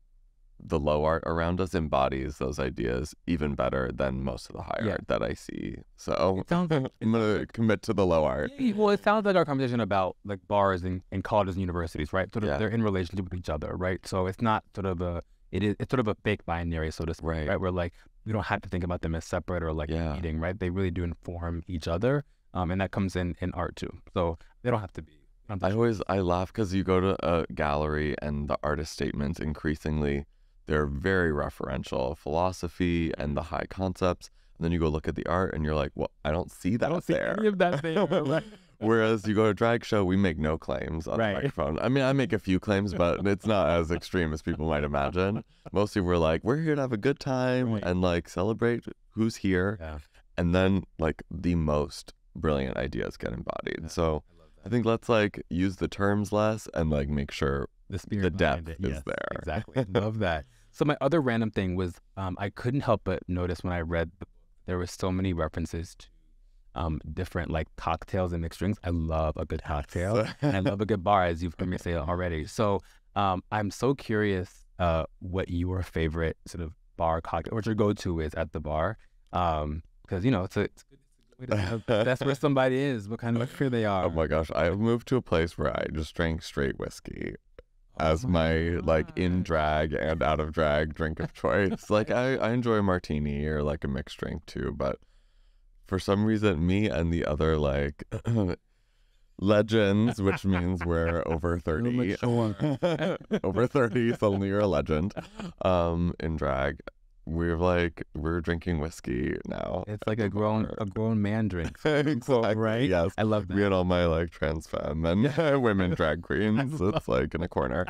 the low art around us embodies those ideas even better than most of the high Yeah. art that I see. So sounds. I'm gonna commit to the low art. Well, it sounds like our conversation about like bars and, and colleges and universities, right? Sort of Yeah. they're in relationship with each other, right? So it's not sort of a it is it's sort of a fake binary, so to speak, Right. right? Where like we don't have to think about them as separate or like Yeah. competing, right? They really do inform each other, um, and that comes in in art too. So they don't have to be. I always I laugh because you go to a gallery and the artist statements increasingly they're very referential philosophy and the high concepts. And then you go look at the art and you're like, well, I don't see that I don't see any of that there. Whereas you go to a drag show, we make no claims on Right. the microphone. I mean, I make a few claims, but it's not as extreme as people might imagine. Mostly we're like, we're here to have a good time Right. and like celebrate who's here. Yeah. And then like the most brilliant ideas get embodied. Yeah. So I think let's like use the terms less and like make sure The spirit the depth it. is Yes, there. Exactly. Love that. So my other random thing was um, I couldn't help but notice when I read the book there were so many references to um, different like cocktails and mixed drinks. I love a good cocktail and I love a good bar, as you've heard me say already. So um, I'm so curious uh, what your favorite sort of bar cocktail, what your go-to is at the bar, because you know it's a, it's a to that's where somebody is, what kind of liquor they are. Oh my gosh, I moved to a place where I just drank straight whiskey as Oh my like in drag and out of drag drink of choice. like I, I enjoy a martini or like a mixed drink too, but for some reason me and the other like legends, which means we're over 30. over 30, suddenly you're a legend. Um in drag. We're like we're drinking whiskey now. It's like a grown a grown man drink. exactly. right? Yes. I love that. We had all my like trans femme and women drag queens. It's like in a corner,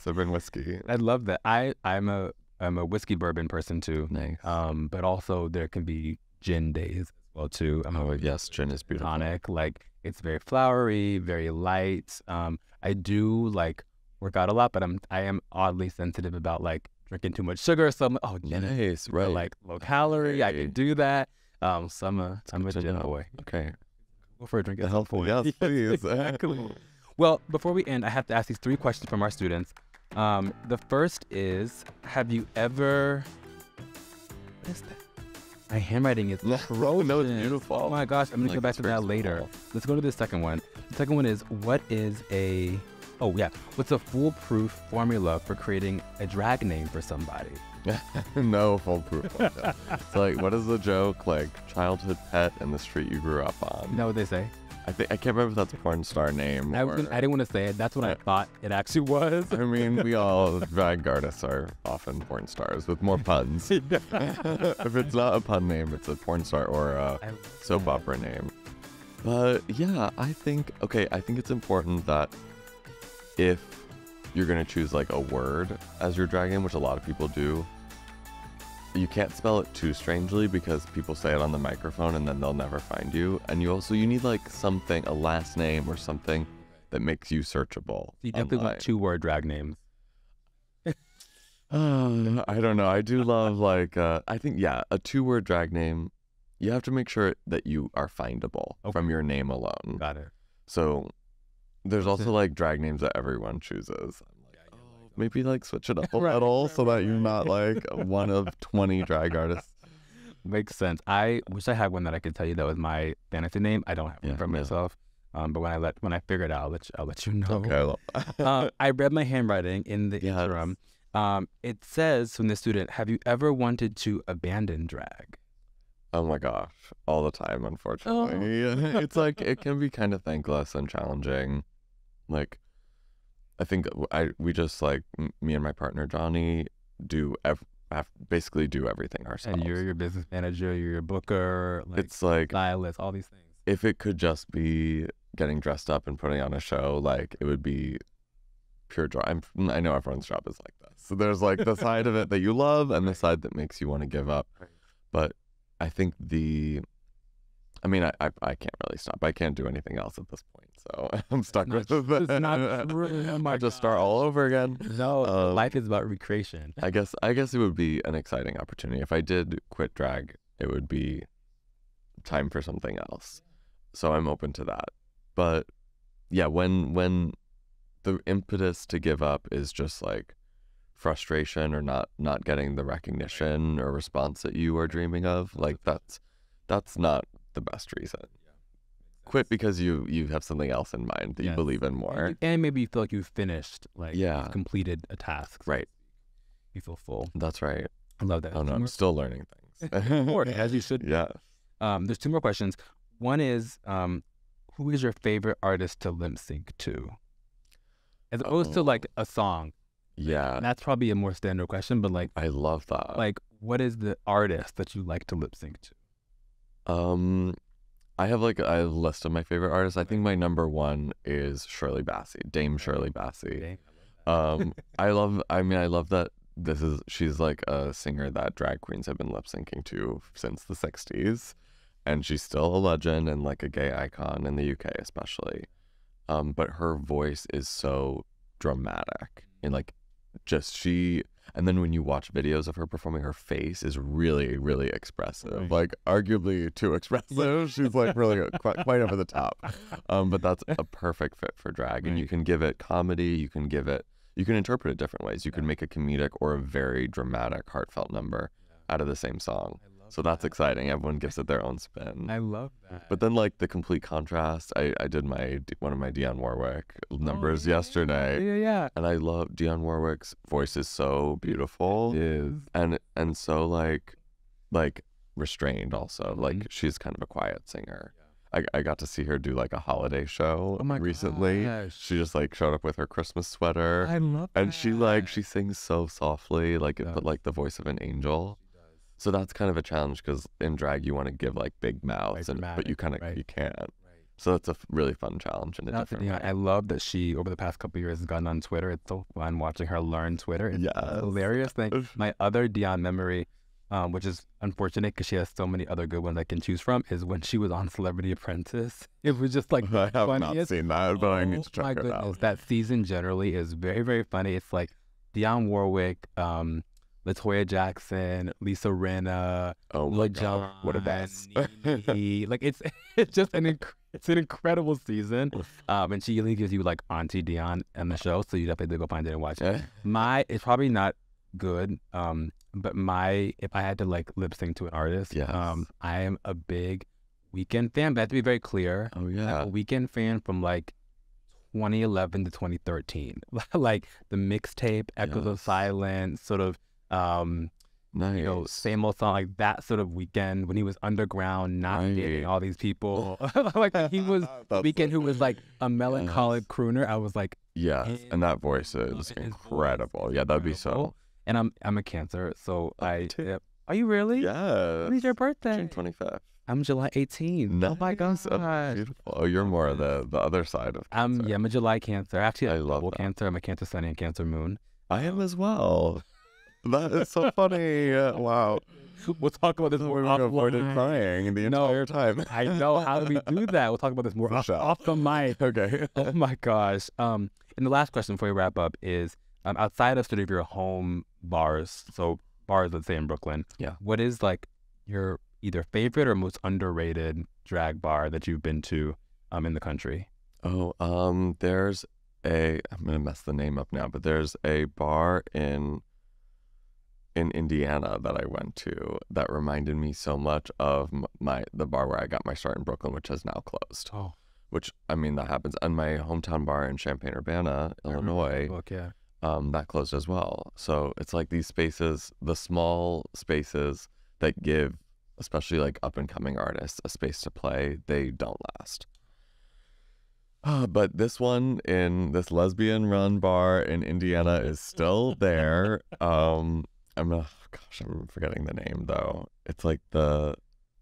sipping whiskey. I love that. I I'm a I'm a whiskey bourbon person too. Nice. Um, but also there can be gin days well too. I'm a Oh yes, gin is beautiful. tonic. Like it's very flowery, very light. Um, I do like work out a lot, but I'm I am oddly sensitive about like drinking too much sugar. So I'm oh, gin Nice, right? like low calorie. I can do that. Um, so I'm a am a gin boy. Okay. Go for a drink. Some yes, please. exactly. well, before we end, I have to ask these three questions from our students. Um, the first is, have you ever? What is that? My handwriting is atrocious. no, it's beautiful. Oh my gosh, I'm gonna Like, get back to that later. Let's go to the second one. The second one is, what is a? Oh yeah, what's a foolproof formula for creating a drag name for somebody? no foolproof. one, no. so like, what is the joke? Like childhood pet in the street you grew up on? You on. know what they say? I think I can't remember if that's a porn star name. I, or- I didn't want to say it. That's what I uh, thought it actually was. I mean, we all drag artists are often porn stars with more puns. if it's not a pun name, it's a porn star or a soap opera name. But yeah, I think okay, I think it's important that if you're gonna choose like a word as your dragon, which a lot of people do, you can't spell it too strangely because people say it on the microphone and then they'll never find you. And you also you need like something, a last name or something that makes you searchable. You definitely online. want two word drag names. Uh, I don't know. I do love like uh, I think yeah, a two-word drag name. You have to make sure that you are findable Okay. from your name alone. Got it. So there's also like drag names that everyone chooses. Oh, maybe like switch it up a Right, little right, so that you're not like one of 20 drag artists. Makes sense. I wish I had one that I could tell you that was my fantasy name. I don't have one Yeah, for yeah. myself. Um, but when I let when I figure it out, I'll let you, I'll let you know. Okay, I love uh, I read my handwriting in the Yes. interim. Um, it says from the student, have you ever wanted to abandon drag? Oh my gosh, all the time, unfortunately. it's like it can be kind of thankless and challenging. Like, I think I we just like m- me and my partner Johnny do ev- basically do everything ourselves. And you're your business manager, you're your booker, like it's like stylist, all these things. if it could just be getting dressed up and putting on a show, like it would be pure joy. I'm, I know everyone's job is like this. So there's like the side of it that you love and the side that makes you want to give up. But I think the, I mean, I, I, I can't really stop. I can't do anything else at this point. So I'm stuck not with true. it. It's not true. Oh my I just start all over again. No, Um, life is about recreation. I guess I guess it would be an exciting opportunity. If I did quit drag, it would be time for something else. So I'm open to that. But yeah, when when the impetus to give up is just like frustration or not not getting the recognition or response that you are dreaming of, like that's that's not the best reason. Quit because you you have something else in mind that you believe in more. and maybe you feel like you've finished, like Yeah. you've completed a task. Right. You feel full. That's right. I love that. Oh no, I'm still learning things. Course, as you should. yeah. Um, there's two more questions. One is, um, who is your favorite artist to lip sync to? As opposed to Oh. like a song. Yeah. And that's probably a more standard question, but like, I love that. like, what is the artist that you like to lip sync to? Um, I have like a list of my favorite artists. I think my number one is Shirley Bassey, Dame Shirley Bassey. Um, I love. I mean, I love that this is. She's like a singer that drag queens have been lip syncing to since the '60s, and she's still a legend and like a gay icon in the UK, especially. Um, but her voice is so dramatic and like just she and then when you watch videos of her performing her face is really really expressive Right. like arguably too expressive. She's like really quite, quite over the top. Um but that's a perfect fit for drag and you can give it comedy you can give it you can interpret it different ways. You can make a comedic or a very dramatic heartfelt number out of the same song so that's exciting everyone gives it their own spin I love that. but then, like the complete contrast, I, I did my one of my Dionne Warwick numbers Oh, yeah, yesterday, Yeah, yeah. and I love Dionne Warwick's voice is so beautiful Is and and so like like restrained also. Like Mhm. she's kind of a quiet singer. I, I got to see her do like a holiday show Oh my recently. gosh. She just like showed up with her Christmas sweater. I love and she like she sings so softly, like but like the voice of an angel. So that's kind of a challenge because in drag you want to give like big mouths, and but you kind of right. you can't. Right. So that's a really fun challenge in a different. I love that she over the past couple of years has gotten on Twitter. It's so fun watching her learn Twitter. It's a Yes. hilarious thing. My other Dionne memory, um, which is unfortunate because she has so many other good ones I can choose from, is when she was on Celebrity Apprentice. It was just like I have not seen that, but I need Oh to check my it goodness, out. that season generally is very very funny. It's like Dionne Warwick, um, La Toya Jackson, Lisa Rinna, Oh god, what a mess! Like it's it's just an inc- it's an incredible season. Um, and she really gives you like Auntie Dionne and the show, so you definitely go find it and watch it. My it's probably not good. Um, but my if I had to like lip sync to an artist, Yes. um, I am a big Weeknd fan. But I have to be very clear. oh I'm yeah, a Weeknd fan from like 2011 to 2013, like the mixtape, Echoes of Silence, sort of. Um, nice. you know, same old song, like that sort of Weeknd when he was underground, not dating all these people. like he was That's Weeknd who was like a melancholic Yes. crooner. I was like, yes, and that voice is. His voice incredible. Yeah, that'd be so. incredible. and I'm I'm a Cancer, so Oh, I. too. yep. Are you really? Yeah, When is your birthday? June twenty fifth. I'm July 18. Oh my Nice. Oh, gosh. beautiful. Oh, you're more of the the other side of. I'm yeah, I'm a July Cancer. Actually, I love double that. Cancer. I'm a Cancer Sun and Cancer Moon. I am as well. That is so funny. Wow. We'll talk about this more We avoided crying the No. entire time. I know. How do we do that? We'll talk about this more off, off the mic. Okay. oh my gosh. Um, and the last question before we wrap up is um, outside of sort of your home bars, so bars, let's say in Brooklyn. Yeah. What is like your either favorite or most underrated drag bar that you've been to um in the country? Oh, um, there's a I'm gonna mess the name up now, but there's a bar in in Indiana that I went to that reminded me so much of my the bar where I got my start in Brooklyn, which has now closed. Oh, Which I mean that happens. And my hometown bar in Champaign Urbana, Illinois, Book, yeah. um, that closed as well. So it's like these spaces, the small spaces that give, especially like up and coming artists, a space to play, they don't last. Uh, but this one in this lesbian run bar in Indiana is still there. Um, I'm uh, gosh, I'm forgetting the name though. It's like the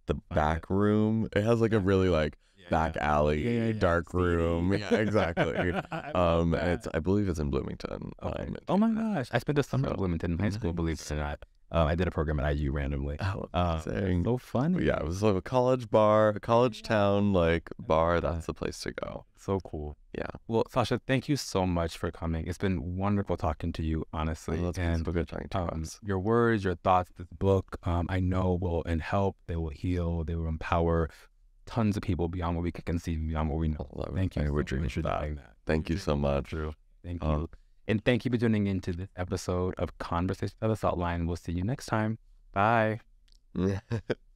the back room. It has like a really like back alley, Yeah, yeah, yeah. dark room. Yeah, exactly. Um, and it's. I believe it's in Bloomington. Okay. Um, oh my gosh, I spent the summer So, in Bloomington in high school. Believe it or not, um, I did a program at IU randomly. oh, amazing. so funny. yeah, it was like a college bar, a college town like bar. That's the place to go. so cool. Yeah. Well, Sasha, thank you so much for coming. It's been wonderful talking to you, honestly. That's and so good talking to um, us. your words, your thoughts, this book, um, I know will and help. They will heal. They will empower tons of people beyond what we can conceive, beyond what we know. Thank you. I so would dream for that. that. Thank you so much. Thank you. And thank you for tuning into this episode of Conversation of the Salt Line. We'll see you next time. Bye.